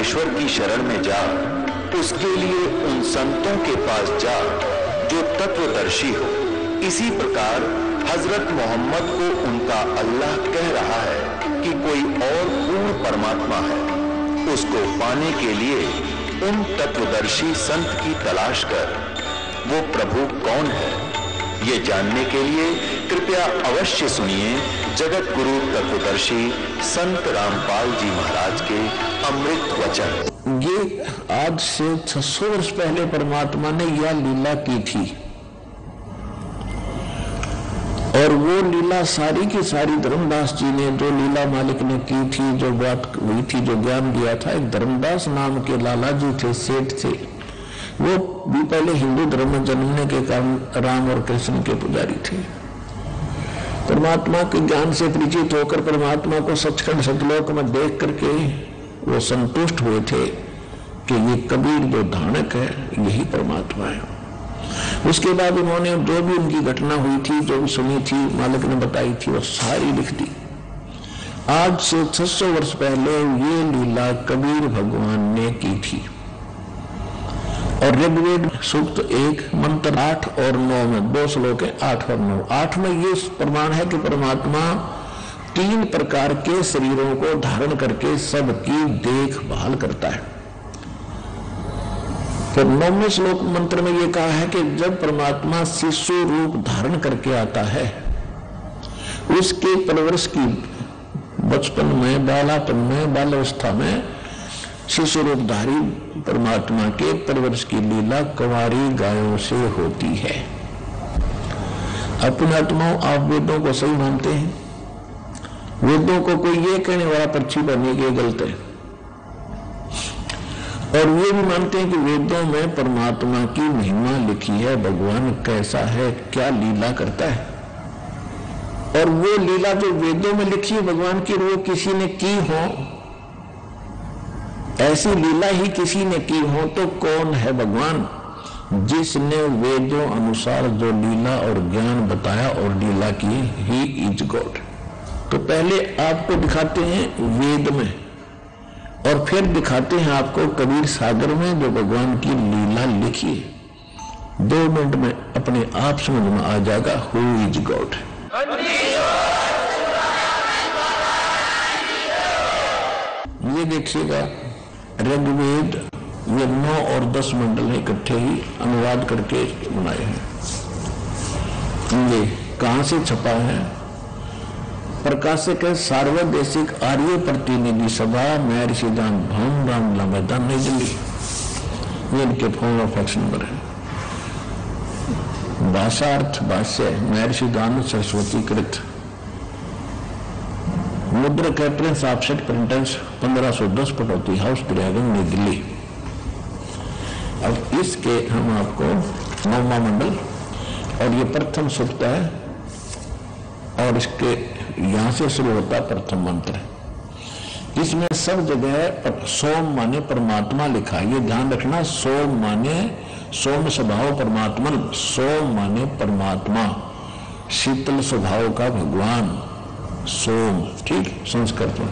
परमेश्वर की शरण में जा, उसके लिए उन संतों के पास जा, जो तत्वदर्शी हो। इसी प्रकार हज़रत मोहम्मद को उनका अल्लाह कह रहा है कि कोई और पूर्ण परमात्मा है। उसको पाने के लिए उन तत्वदर्शी संत की तलाश कर, वो प्रभु कौन है? ये जानने के लिए कृपया अवश्य सुनिए जगत गुरु तत्वदर्शी संत रामपाल जी महाराज के अमृत वचन। ये आज से 600 वर्ष पहले परमात्मा ने यह लीला की थी। और वो लीला सारी की सारी धर्मदास जी ने जो लीला मालिक ने की थी, जो बात हुई थी, जो ज्ञान दिया था, एक धर्मदास नाम के लाला जी थे, सेठ थे। वो भी पहले हिंदू धर्म में जन्मने के कारण राम और कृष्ण के पुजारी थे। परमात्मा के ज्ञान से परिचित होकर परमात्मा को सचखंड सतलोक में देख करके वो संतुष्ट हुए थे कि ये कबीर जो धानक है, यही परमात्मा है। उसके बाद उन्होंने जो भी उनकी घटना हुई थी, जो भी सुनी थी, मालिक ने बताई थी, वो सारी लिख दी। आज से 600 वर्ष पहले ये लीला कबीर भगवान ने की थी। और ऋग्वेद सूक्त एक, मंत्र आठ और नौ में दो श्लोक है, आठ और नौ। आठ में ये प्रमाण है कि परमात्मा तीन प्रकार के शरीरों को धारण करके सबकी देखभाल करता है। तो नौवे श्लोक मंत्र में यह कहा है कि जब परमात्मा शिशु रूप धारण करके आता है, उसके परवरिश की बचपन में, बालापन में बाल अवस्था में शिशु रूपधारी परमात्मा के परवरिश की लीला कुंवारी गायों से होती है। अपने आत्माओं आप वेदों को सही मानते हैं। वेदों को कोई ये कहने वाला पर्ची बनने के गलत है। और ये भी मानते हैं कि वेदों में परमात्मा की महिमा लिखी है, भगवान कैसा है, क्या लीला करता है। और वो लीला जो वेदों में लिखी है, भगवान की, वो किसी ने की हो ऐसी लीला ही किसी ने की हो तो कौन है भगवान? जिसने वेदों अनुसार जो लीला और ज्ञान बताया और लीला की ही इज़ गॉड। तो पहले आपको दिखाते हैं वेद में, और फिर दिखाते हैं आपको कबीर सागर में जो भगवान की लीला लिखी है। दो मिनट में अपने आप समझ में आ जाएगा हु इज़ गॉड ये देखिएगा ऋग्वेद ये नौ और दस मंडल इकट्ठे ही अनुवाद करके बनाए हैं। ये कहाँ से छपा है? प्रकाशक है सार्वदेशिक आर्य प्रतिनिधि सभा महर्षि दान भवन रामला मैदान नई दिल्ली। ये इनके फ़ोन और फैक्स नंबर है। भाषार्थ भाष्य महर्षि दान सरस्वती कृत मुद्र कैटरेंस ऑफसेट प्रिंटर्स 1510 कटौती हाउस प्रयागंज नई दिल्ली। अब इसके हम आपको नौवा मंडल, और ये प्रथम सुक्त है, और इसके यहाँ से शुरू होता प्रथम मंत्र। इसमें सब जगह सोम माने परमात्मा लिखा ये ध्यान रखना, सोम माने सोम स्वभाव परमात्मा, सोम माने परमात्मा, शीतल स्वभाव का भगवान। सोम, ठीक? संस्कृत में।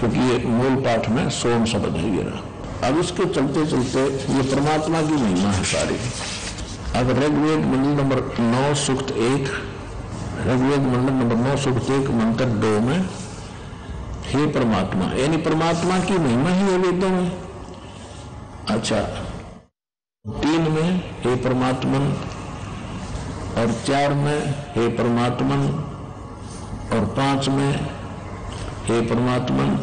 क्योंकि ये मूल पाठ में सोम शब्द है ये। अब इसके चलते चलते ये परमात्मा की महिमा है सारी। अब ऋग्वेद मंडल नंबर नौ सुक्त एक, ऋग्वेद मंडल नंबर नौ सुक्त एक, मंत्र दो में, हे परमात्मा, यानी परमात्मा की महिमा ही है वेदों में। अच्छा तीन में हे परमात्मन, और चार में हे परमात्मन और पाँच में, हे परमात्मन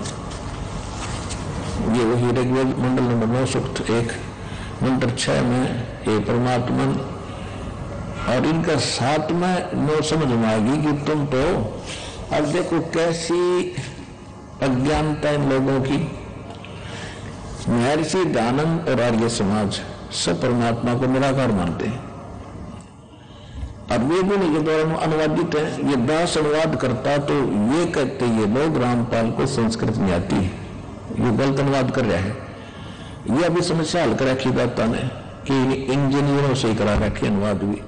ये वही ऋग्वेद मंडल नंबर नौ सुक्त एक, मंत्र छह में, हे परमात्मन और इनका साथ में, नो समझ में आएगी कि तुम तो अब देखो कैसी अज्ञानता इन लोगों की। महर्षि दानंद और आर्य समाज, सब परमात्मा को निराकार मानते हैं। और वे भी के द्वारा अनुवादित है, ये दास अनुवाद करता तो ये कहते, ये लोग रामपाल को संस्कृत नहीं आती है। ये गलत अनुवाद कर रहा है। ये अभी समस्या हल कर रखी दाता ने कि इंजीनियरों से करा रखी अनुवाद भी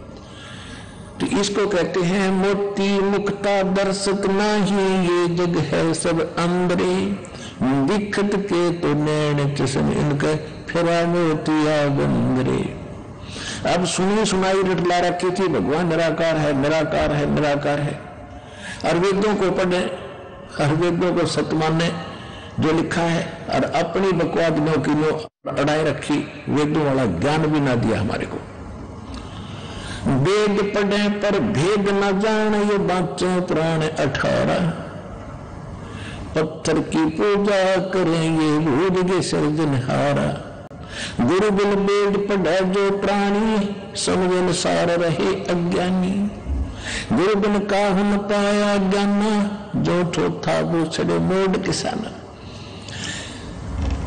तो इसको कहते हैं, मोती मुक्ता दर्शक ना ही ये जग है सब अंदरे दिखत के तो नैन चश्म इनके, फिरा मोतिया बंदरे अब सुनी सुनाई रटला रखी थी, भगवान निराकार है निराकार है निराकार है। और वेदों को पढ़े और वेदों को सत्य माने, जो लिखा है, और अपनी बकवाद की अड़ाई रखी, वेदों वाला ज्ञान भी ना दिया हमारे को। वेद पढ़े पर भेद न जान, ये बाचे प्राण अठारह। पत्थर की पूजा करेंगे भूल के सर्जनहारा गुरु बिल वेद पढ़े जो प्राणी, समझन सार रहे अज्ञानी। गुरु बिन का हम पाया ज्ञान, जो ठो वो छड़े मोड किसाना।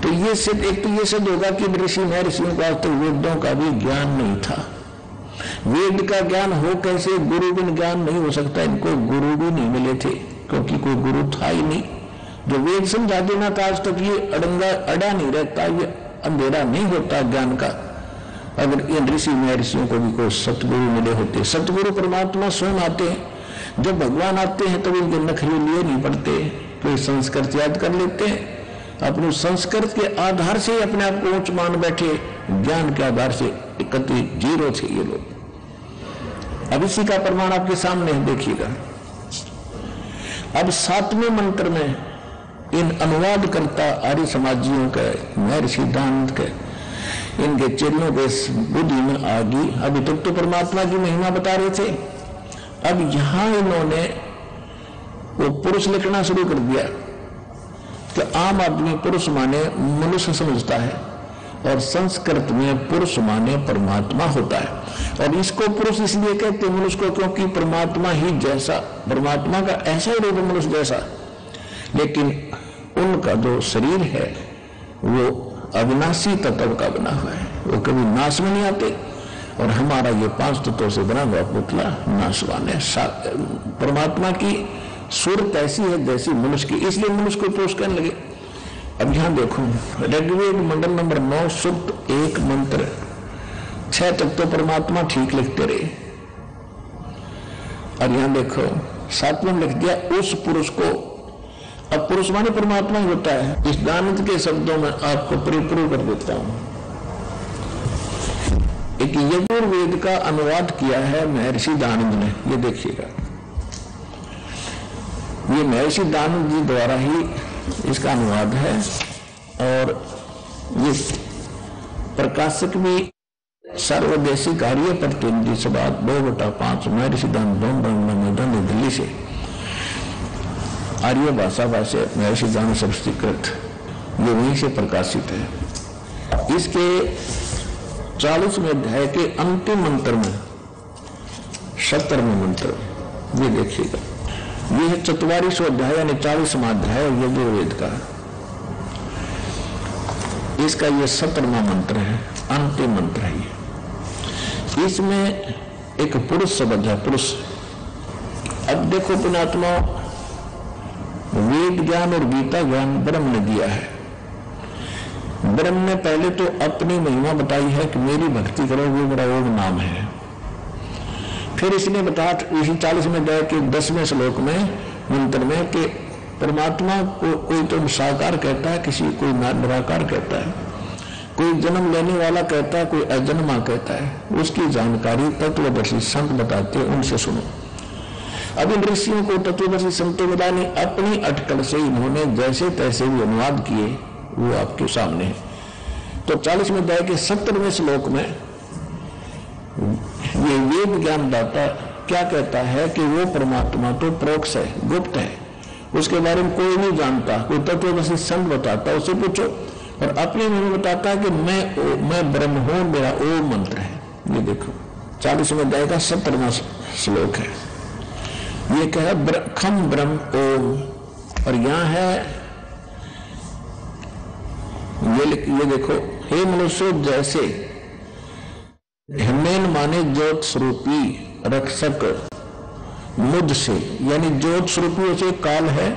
तो ये सिद्ध एक तो ये सिद्ध होगा कि ऋषि महर्षियों का तो वेदों का भी ज्ञान नहीं था। वेद का ज्ञान हो कैसे? गुरु बिन ज्ञान नहीं हो सकता, इनको गुरु भी नहीं मिले थे, क्योंकि कोई गुरु था ही नहीं। जो वेद समझाते ना था आज तक ये अड़ंगा अड़ा नहीं रहता, ये अंधेरा नहीं होता ज्ञान का। अगर इन ऋषि महर्षियों को भी कोई सतगुरु मिले होते, सतगुरु परमात्मा स्वयं आते हैं। जब भगवान आते हैं, तब इनके नखरे लिए नहीं पड़ते कोई संस्कृत याद कर लेते हैं। अपने संस्कृत के आधार से अपने आप को ऊंच मान बैठे, ज्ञान के आधार से इकती ज़ीरो थे ये लोग। अब इसी का प्रमाण आपके सामने है, देखिएगा। अब सातवें मंत्र में इन अनुवाद करता आर्य समाजियों के, महर्षि दानंद के, इनके चेलों के बुद्धि में आ गई अभी तक तो परमात्मा की महिमा बता रहे थे। अब यहाँ इन्होंने वो पुरुष लिखना शुरू कर दिया। कि आम आदमी पुरुष माने मनुष्य समझता है और संस्कृत में पुरुष माने परमात्मा होता है। और इसको पुरुष इसलिए कहते मनुष्य को क्योंकि परमात्मा ही जैसा, परमात्मा का ऐसा ही रूप मनुष्य जैसा। लेकिन उनका जो शरीर है, वो अविनाशी तत्व का बना हुआ है। वो कभी नाश में नहीं आते। और हमारा ये पाँच तत्वों से बना हुआ पुतला नाशवान है। परमात्मा की सूरत ऐसी है जैसी मनुष्य की। इसलिए मनुष्य को पोष करने लगे। अब यहाँ देखो, ऋग्वेद मंडल नंबर नौ सुप्त एक मंत्र। छह तक तो परमात्मा ठीक लिखते रहे। और यहाँ देखो, सातवें लिख दिया, उस पुरुष को अब पुरुष माने परमात्मा ही होता है। इस दानंद के शब्दों में आपको परिप्रू कर देता हूँ। एक यजुर्वेद का अनुवाद किया है महर्षि दानंद ने, ये देखिएगा। ये महर्षि दानंद जी द्वारा ही इसका अनुवाद है और ये प्रकाशक भी सर्वदेशी कार्य प्रतिनिधि सभा दो बटा पाँच, महर्षि दान मैदान दिल्ली से। आर्य भाषा भाषा महर्षि दान संस्कृत ये वहीं से प्रकाशित है। इसके चालीसवें अध्याय के अंतिम मंत्र में सत्तरवें मंत्र ये देखिएगा। ये है चतवालीसो अध्याय यानी चालीसवा अध्याय यजुर्वेद का इसका ये सत्रवा मंत्र है, अंतिम मंत्र है ये। इसमें एक पुरुष शब्द है, पुरुष। अब देखो पुणात्मा वेद ज्ञान और गीता ज्ञान ब्रह्म ने दिया है। ब्रह्म ने पहले तो अपनी महिमा बताई है कि मेरी भक्ति करो वो मेरा ओम नाम है। फिर इसने बताया इसी चालीस में गए कि दसवें श्लोक में, मंत्र में कि परमात्मा को कोई तो साकार कहता है, किसी कोई निराकार कहता है। कोई जन्म लेने वाला कहता है, कोई अजन्मा कहता है। उसकी जानकारी तत्वदर्शी संत बताते उनसे सुनो। अब इन ऋषियों को तत्वदर्शी संतों बताने अपनी अटकल से इन्होंने जैसे तैसे भी अनुवाद किए वो आपके सामने है। तो चालीस में दया के सत्तरवें श्लोक में ये वेद ज्ञान दाता क्या कहता है कि वो परमात्मा तो प्रोक्ष है गुप्त है। उसके बारे में कोई नहीं जानता कोई तत्व संत बताता उसे पूछो। और अपने में बताता है कि मैं ओ, मैं ब्रह्म हूँ मेरा ओ मंत्र है। ये देखो चालीस में अध्याय का सत्तरवा श्लोक है। ये कह खम ब्रह्म ओम। और यहाँ है, ये ये देखो, हे मनुष्य, जैसे हिमेन माने ज्योत स्वरूपी रक्षक मुझ से, यानी ज्योत स्वरूपी उसे काल है,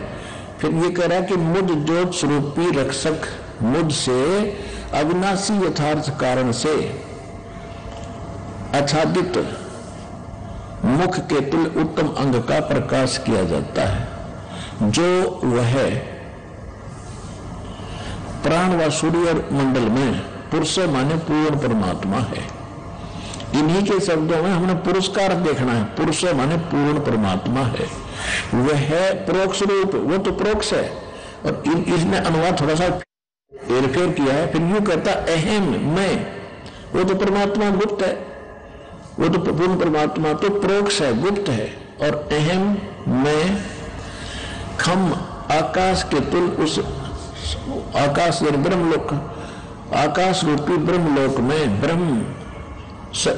फिर ये कह रहा है कि मुझ ज्योत स्वरूपी रक्षक मुझ से अविनाशी यथार्थ कारण से आच्छादित मुख के तुल उत्तम अंग का प्रकाश किया जाता है। जो वह प्राण व सूर्य मंडल में पुरुष माने पूर्ण परमात्मा है। इन्हीं के शब्दों में हमने पुरस्कार देखना है। पुरुष माने पूर्ण परमात्मा है। वह प्रोक्ष रूप। वो तो प्रोक्ष है। और इसने अनुवाद थोड़ा सा हेरफेर किया है। फिर यू कहता, अहम मैं। वो तो परमात्मा गुप्त है। वो तो पूर्ण परमात्मा तो प्रोक्ष है, गुप्त है। और अहम, मैं, खम, आकाश के तुल उस आकाश ब्रह्मलोक, आकाश रूपी ब्रह्मलोक में ब्रह्म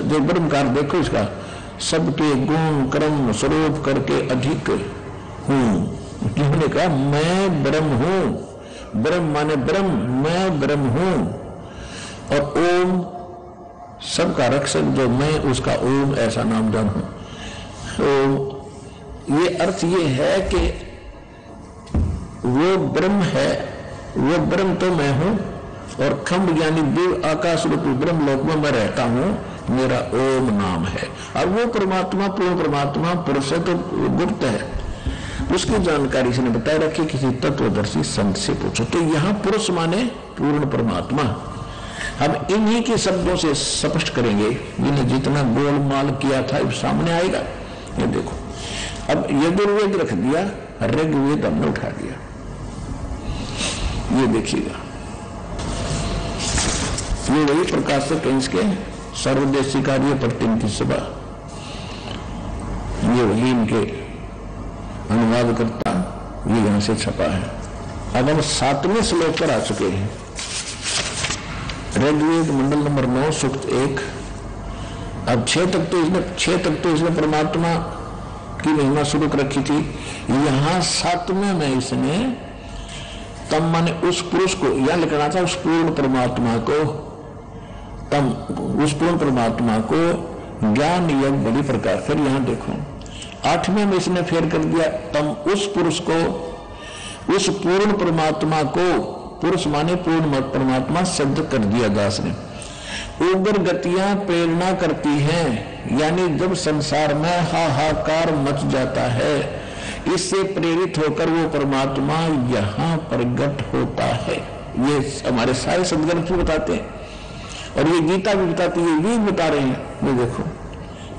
जो ब्रह्मकार देखो इसका, सबके गुण, क्रम, स्वरूप करके अधिक हूँ। जिन्होंने कहा? मैं ब्रह्म हूँ। ब्रह्म माने ब्रह्म, मैं ब्रह्म हूँ। और ओम सबका रक्षक जो मैं, उसका ओम ऐसा नाम जान हूँ। तो ये अर्थ ये है कि वो ब्रह्म है, वो ब्रह्म तो मैं हूँ, और खम्भ यानी दिव आकाश रूपी ब्रह्म लोक में मैं रहता हूँ, मेरा ओम नाम है। और वो परमात्मा, पूर्ण परमात्मा, पुरुष है तो गुप्त है। उसकी जानकारी इसने बताया रखी, किसी तत्वदर्शी संत से पूछो। तो यहाँ पुरुष माने पूर्ण परमात्मा। हम इन्हीं के शब्दों से स्पष्ट करेंगे, जिन्हें जितना गोलमाल किया था सामने आएगा। ये देखो। अब यजुर्वेद रख दिया, ऋग्वेद हमने उठा दिया। ये देखिएगा। ये वही प्रकाशक है इसके सर्वदेशी कार्य प्रतिम की सभा। ये वही इनके अनुवाद करता ये यहाँ से छपा है। अब हम सातवें श्लोक पर आ चुके हैं। ऋग्वेद मंडल नंबर नौ, सुक्त एक। अब छह तक तो इसने, छह तक तो इसने परमात्मा की महिमा शुरू कर रखी थी। यहाँ सातवें में इसने तम माने उस पुरुष को, यह लिखना था उस पूर्ण परमात्मा को, तम, उस पूर्ण परमात्मा को ज्ञान योग बड़ी प्रकार। फिर यहाँ देखो, आठवें में इसने फेर कर दिया, तम उस पुरुष को, उस पूर्ण परमात्मा को पुरुष माने पूर्ण परमात्मा सिद्ध कर दिया दास ने। उग्र गतियाँ प्रेरणा करती हैं, यानी जब संसार में हाहाकार मच जाता है, इससे प्रेरित होकर वो परमात्मा यहाँ प्रगट होता है। ये हमारे सारे सदग्रंथ भी बताते हैं? और ये गीता भी बताती है, ये बता रहे हैं। ये देखो,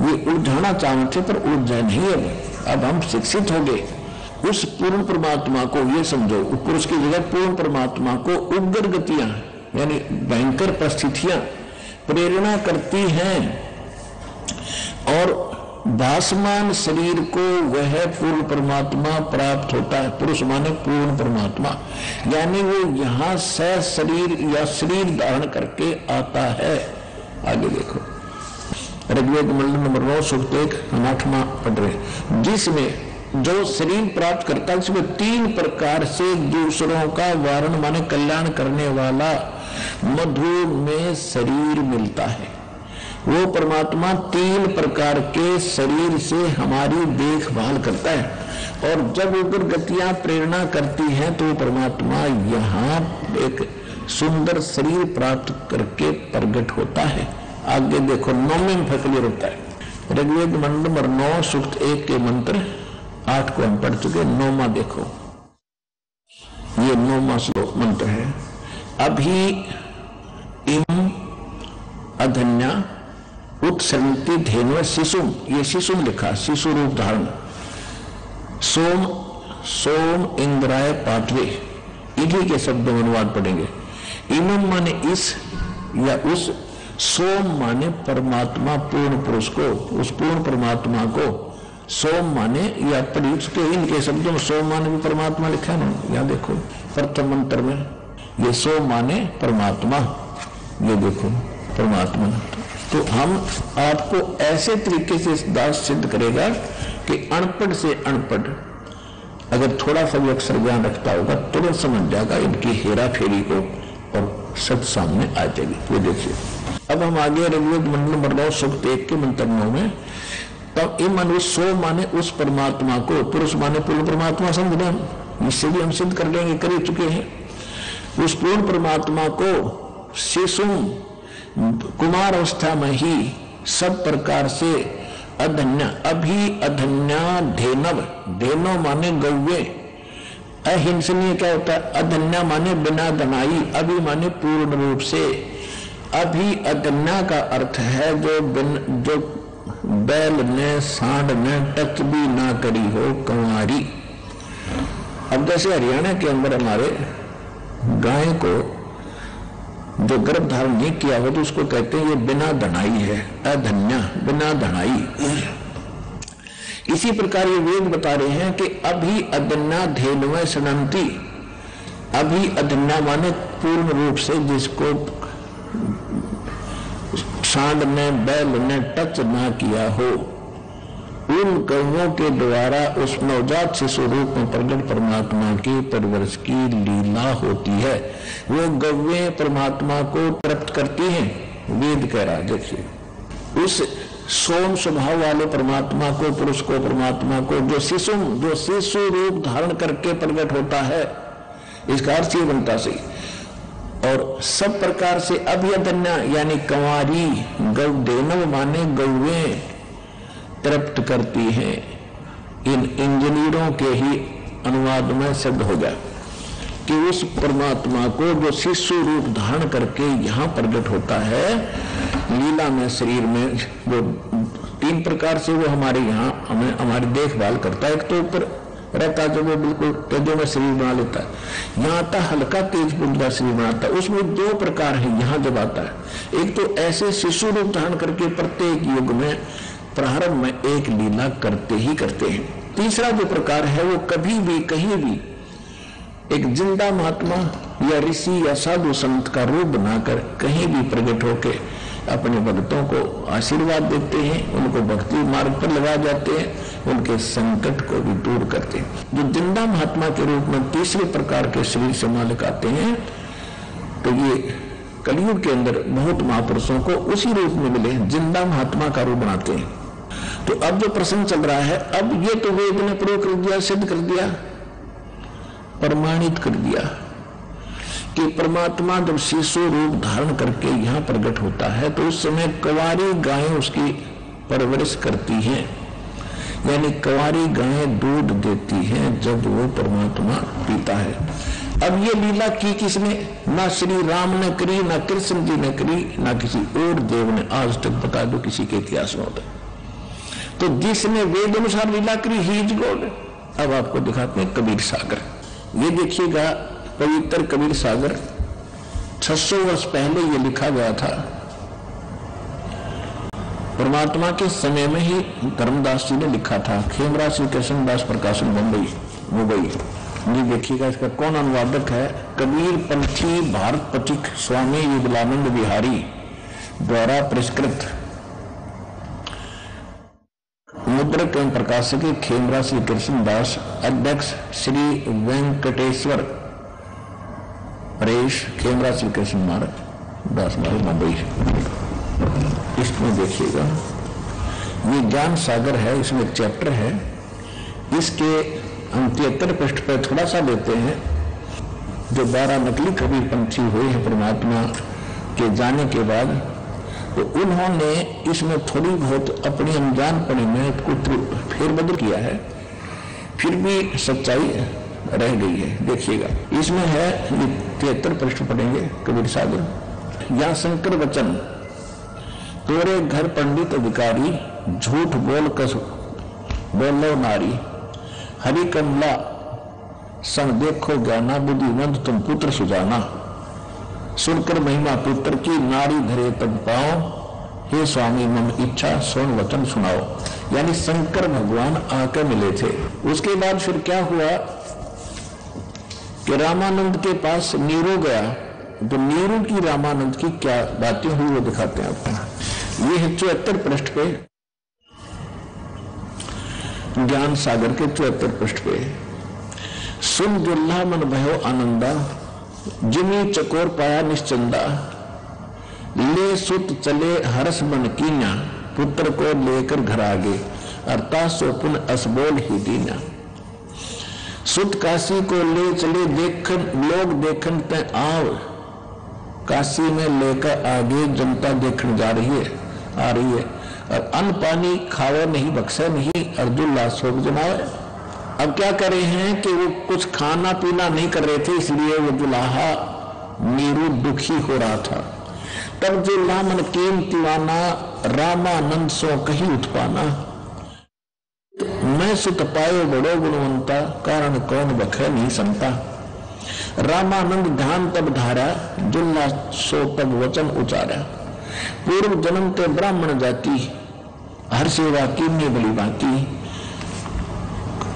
ये उलझाना चाहते पर उलझा नहीं है अब हम शिक्षित हो गए। उस पूर्ण परमात्मा को यह समझो पुरुष की जगह पूर्ण परमात्मा को उग्र गतियाँ, यानी भयंकर परिस्थितियाँ प्रेरणा करती हैं। और भाषमान शरीर को वह पूर्ण परमात्मा प्राप्त होता है, पुरुष माने पूर्ण परमात्मा, यानी वो यहाँ स शरीर या शरीर धारण करके आता है। आगे देखो। ऋग्वेद मंडल नंबर नौ सुख हम आठवा पढ़ रहे जिसमें जो शरीर प्राप्त करता है उसमें तीन प्रकार से दूसरों का वारण, माने कल्याण करने वाला मधु में शरीर मिलता है। वो परमात्मा तीन प्रकार के शरीर से हमारी देखभाल करता है। और जब उग्र गतियाँ प्रेरणा करती हैं तो परमात्मा यहाँ एक सुंदर शरीर प्राप्त करके प्रकट होता है। आगे देखो, नौवे में होता है। ऋग्वेद मंडल नौ सुक्त एक के मंत्र आठ को हम पढ़ चुके नौमा देखो। ये नौमा श्लोक मंत्र है। अभी इम अधन्या उत्संति धेनु शिशुम। ये शिशुम लिखा, शिशु रूप धारण। सोम सोम इंद्राय पाठवे इन्हीं के शब्दों अनुवाद पढ़ेंगे। इमम माने इस या उस, सोम माने परमात्मा पूर्ण पुरुष को, उस पूर्ण परमात्मा को। सोम माने या प्रयुक्त के इनके शब्दों में सोम माने भी परमात्मा लिखा है ना? यहाँ देखो, प्रथम मंत्र में, ये सोम माने परमात्मा, ये देखो, परमात्मा। तो हम आपको ऐसे तरीके से दास सिद्ध करेगा कि अनपढ़ से अनपढ़, अगर थोड़ा सा भी अक्सर ज्ञान रखता होगा, तुरंत समझ जाएगा, इनकी हेरा फेरी को और सच सामने आ जाएगी। ये देखिए, अब हम आगे रघुवेद मंडल नौ सुख एक के मंत्रों में तब मनुष्य सो माने उस परमात्मा को, पुरुष माने पूर्ण परमात्मा समझ रहे इससे भी हम सिद्ध कर लेंगे, कर चुके हैं। उस पूर्ण परमात्मा को शिशु कुमार अवस्था में ही सब प्रकार से अधन्या, अभी अधन्या धेनव धेनो माने गौवे अहिंसनीय क्या होता है? अधन्या माने बिना दनाई अभी माने पूर्ण रूप से। अभी अधन्या का अर्थ है जो बिन, जो बैल ने सांड ने टच भी ना करी हो कंवारी। अब जैसे हरियाणा के अंदर हमारे गाय को जो गर्भ धारण नहीं किया हो तो उसको कहते हैं ये बिना धनाई है, अधन्या, बिना धनाई। इसी प्रकार ये वेद बता रहे हैं कि अभी अधन्या धेनुव सनंती, अभी अधन्या माने पूर्ण रूप से जिसको सांड ने बैल ने टच ना किया हो। उन कौमों के द्वारा उस नवजात शिशु रूप में प्रगट परमात्मा की परवरिश की लीला होती है। वो गव्य परमात्मा को प्राप्त करती हैं, वेद कह रहा देखिए उस सोम स्वभाव वाले परमात्मा को, पुरुष को, परमात्मा को, जो शिशु जो शिशु रूप धारण करके प्रकट होता है, इसका अर्थ ही बनता सही और सब प्रकार से अभियदन्या यानी कंवारी गौ देनव माने गौवे तृप्त करती हैं। इन इंजीनियरों के ही अनुवाद में सिद्ध हो गया कि उस परमात्मा को जो शिशु रूप धारण करके यहाँ प्रकट होता है, लीला में, शरीर में, जो तीन प्रकार से वो हमारे यहाँ, हमें, हमारी देखभाल करता है। एक तो ऊपर रहता जो वो बिल्कुल तेजो में शरीर बना लेता है। यहाँ आता हल्का तेज पुंजा शरीर बनाता है। उसमें दो प्रकार है, यहाँ जब आता है। एक तो ऐसे शिशु रूप धारण करके प्रत्येक युग में प्रारंभ में एक लीला करते ही करते हैं। तीसरा जो प्रकार है, वो कभी भी, कहीं भी एक ज़िंदा महात्मा या ऋषि या साधु संत का रूप बनाकर कहीं भी प्रकट होकर अपने भक्तों को आशीर्वाद देते हैं, उनको भक्ति मार्ग पर लगा जाते हैं, उनके संकट को भी दूर करते हैं। जो ज़िंदा महात्मा के रूप में तीसरे प्रकार के शरीर से मालिक आते हैं तो ये कलयुग के अंदर बहुत महापुरुषों को उसी रूप में मिले हैं, ज़िंदा महात्मा का रूप बनाते हैं। तो अब जो प्रसंग चल रहा है, अब ये तो वेद ने प्रयोग कर दिया, सिद्ध कर दिया, प्रमाणित कर दिया। कि परमात्मा जब शिशु रूप धारण करके यहाँ प्रकट होता है तो उस समय कवारी गायें उसकी परवरिश करती हैं। यानी कवारी गायें दूध देती हैं जब वो परमात्मा पीता है। अब ये लीला की किसने? ना श्री राम ने करी, ना कृष्ण जी ने करी, ना किसी और देव ने। आज तक बता दो किसी के इतिहास में होता तो जिसने वेद अनुसार लीला करी, ही अब आपको दिखाते हैं कबीर सागर। ये देखिएगा पवित्र कबीर सागर 600 वर्ष पहले ये लिखा गया था। परमात्मा के समय में ही धर्मदास जी ने लिखा था। खेमरा श्री कृष्ण दास प्रकाशन बम्बई मुंबई। ये देखिएगा, इसका कौन अनुवादक है? कबीर पंथी भारत पथिक स्वामी युगलानंद बिहारी द्वारा परिष्कृत। मुद्रक एवं प्रकाशक खेमरा श्री कृष्ण दास अध्यक्ष श्री वेंकटेश्वर। परेश खेमरा श्री कृष्ण मार्ग दास मार्ग मुंबई इसमें देखिएगा। ये ज्ञान सागर है, इसमें एक चैप्टर है। इसके हम तिहत्तर पृष्ठ पर थोड़ा सा देते हैं। जो बारह नकली कबीर पंथी हुए हैं परमात्मा के जाने के बाद तो उन्होंने इसमें थोड़ी बहुत अपनी अनजानपने में कुछ फेरबदल किया है। फिर भी सच्चाई रह गई है, देखिएगा। इसमें है तिहत्तर प्रश्न पढ़ेंगे कबीर सागर या शंकर वचन तोरे घर पंडित अधिकारी, झूठ बोल कस, बोलो नारी, हरि कमला, संग देखो ज्ञाना बुद्धिमंत तुम पुत्र सुजाना। सुनकर महिमा पुत्र की नारी धरे तब पाओ, हे स्वामी मम इच्छा सुन वचन सुनाओ। यानी शंकर भगवान आकर मिले थे। उसके बाद फिर क्या हुआ? कि रामानंद के पास नीरू गया तो नीरू की रामानंद की क्या बातें हुई, वो दिखाते हैं आपको। ये है चौहत्तर पृष्ठ पे। ज्ञान सागर के चौहत्तर पृष्ठ पे। सुन दुल्ला मन भयो आनंदा जिमी चकोर पाया निश्चंदा। ले सुत चले हर्ष मन कीना पुत्र को लेकर घर आगे, अर्थात सोपुन असबोल ही दीना सुत काशी को ले चले देखन, लोग देखन ते आव। काशी में लेकर आगे जनता देखने जा रही है, आ रही है। और अन्न पानी खावे नहीं, बक्से नहीं अर्जुल्ला शोक जमावे अब क्या करे हैं कि वो कुछ खाना पीना नहीं कर रहे थे, इसलिए वो दुलाहा नीरू दुखी हो रहा था। तब जो लामन कीम तिवाना रामानंद सो कहीं उठ मैं सुत पायो बड़ो गुणवंता कारण कौन बखे नहीं संता रामानंद ध्यान तब धारा जुल्ला सो तब वचन उचारा पूर्व जन्म ते ब्राह्मण जाति हर सेवा की ने बली बाकी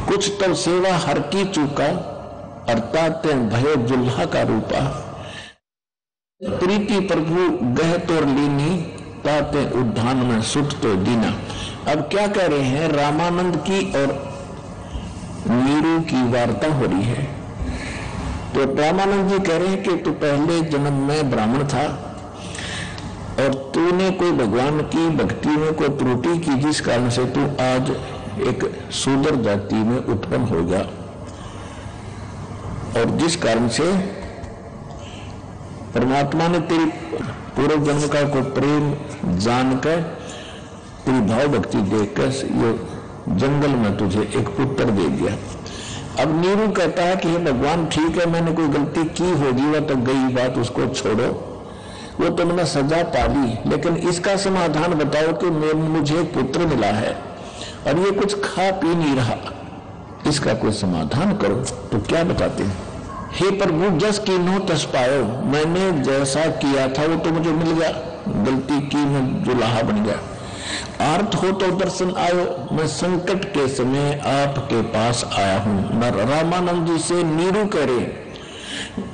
कुछ तब सेवा हर की चूका अर्थात भय जुल्हा का रूपा प्रीति प्रभु गह तोर लीनी ताते उद्धान में सुट तो दीना अब क्या कह रहे हैं? रामानंद की और नीरू की वार्ता हो रही है। तो रामानंद जी कह रहे हैं कि तू पहले जन्म में ब्राह्मण था और तूने कोई भगवान की भक्ति में कोई त्रुटि की जिस कारण से तू आज एक सुंदर जाति में उत्पन्न हो गया और जिस कारण से परमात्मा ने तेरी पूर्व जन्म का कोई प्रेम जानकर तेरी भाव भक्ति देखकर ये जंगल में तुझे एक पुत्र दे दिया। अब नीरू कहता है कि हे भगवान, ठीक है, मैंने कोई गलती की होगी, वह तो गई बात, उसको छोड़ो। वो तुमने सजा पा पाली, लेकिन इसका समाधान बताओ कि मुझे पुत्र मिला है और ये कुछ खा पी नहीं रहा। इसका कोई समाधान करो तो क्या बताते हैं? हे प्रभु, जस की नो तस पायो, मैंने जैसा किया था, वो तो मुझे मिल गया। गलती की मैं जुलाहा बन गया। अर्थ हो तो दर्शन आयो, मैं संकट के समय आपके पास आया हूँ। रामानंद जी से नीरू करे,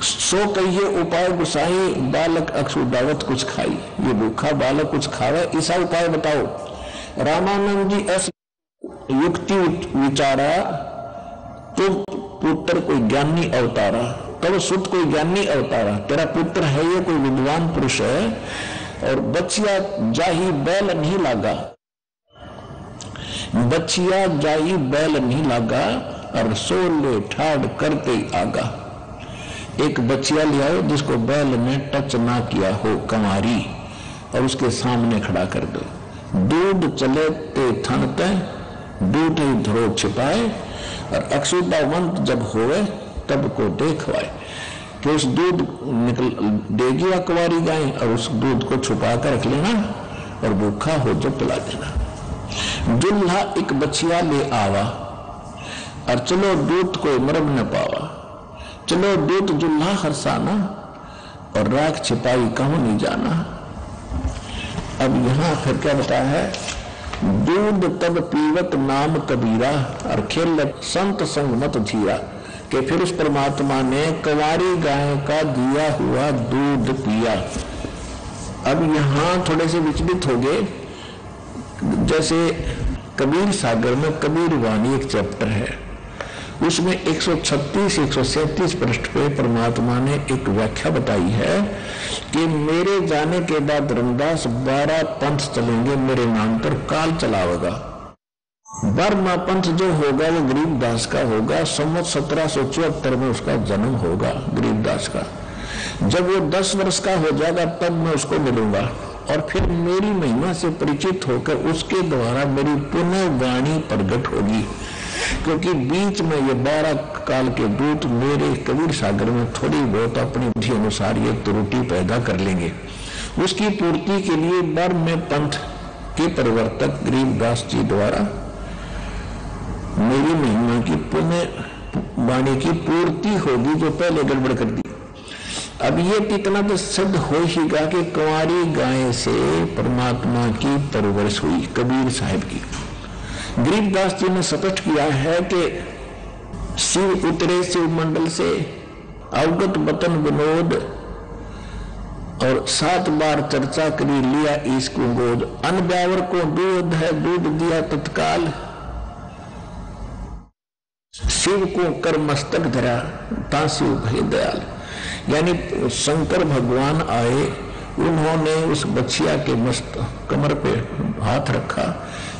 सो कहिए, उपाय गुसाई, बालक अक्षु दावत कुछ खाई। ये भूखा बालक कुछ खावे, ऐसा उपाय बताओ। रामानंद जी ऐस युक्ति विचारा तो पुत्र कोई ज्ञानी अवतारा तब सुत कोई ज्ञानी अवतारा, तेरा पुत्र है ये कोई विद्वान पुरुष है और बच्चिया जाही बैल नहीं लागा। बच्चिया जाही बैल नहीं लागा और सोले ठाड़ करते ही आगा। एक बच्चिया ले आओ जिसको बैल ने टच ना किया हो कमारी और उसके सामने खड़ा कर दो। दूध चले ते थन दूध ही धरो छिपाए और अक्षुदावंत जब होवे तब को देखवाए। कि उस दूध निकल, देगी अकवारी गाय, और उस दूध को छुपा कर रख लेना, और भूखा हो जो पिला देना। दुल्हा एक बछिया ले आवा, और चलो दूध को मरम न पावा। चलो दूध दुल्हा हरसाना, और राख छिपाई कहूँ नहीं जाना। अब यहाँ फिर क्या बताया है? दूध तब पीवत नाम कबीरा, और खेल संत संग मत धीरा। कि फिर उस परमात्मा ने कवारी गाय का दिया हुआ दूध पिया। अब यहाँ थोड़े से विचलित हो गए। जैसे कबीर सागर में कबीर वाणी एक चैप्टर है। उसमें 136 137 पृष्ठ पे परमात्मा ने एक व्याख्या बताई है कि मेरे जाने के बाद रमदास बारह पंथ चलेंगे, मेरे नाम पर काल चलावेगा बारहवा पंथ जो होगा वो गरीबदास का होगा सम्मत सत्रह सौ चौहत्तर में उसका जन्म होगा गरीबदास का। जब वो दस वर्ष का हो जाएगा, तब मैं उसको मिलूँगा। और फिर मेरी महिमा से परिचित होकर उसके द्वारा मेरी पुनः वाणी प्रकट होगी। क्योंकि बीच में ये बारह काल के दूत मेरे कबीर सागर में थोड़ी बहुत अपनी बुद्धि अनुसार ये त्रुटि पैदा कर लेंगे। उसकी पूर्ति के लिए बर में पंथ के परिवर्तक गरीबदास जी द्वारा मेरी महिमा की पुण्य वाणी की पूर्ति होगी जो पहले गड़बड़ कर दी। अब ये इतना तो सिद्ध हो ही गा कि कुंवारी गाय से परमात्मा की परवरिश हुई, कबीर साहब की। गरीबदास जी ने स्पष्ट किया है कि शिव उतरे शिव मंडल से, अवगत बतन विनोद, और सात बार चर्चा करी, लिया इसको गोद। अन ब्यावर को दूध है, दूध दिया तत्काल। शिव को कर मस्तक धरा ताशिव भय दयाल। यानी शंकर भगवान आए, उन्होंने उस बछिया के मस्त कमर पे हाथ रखा,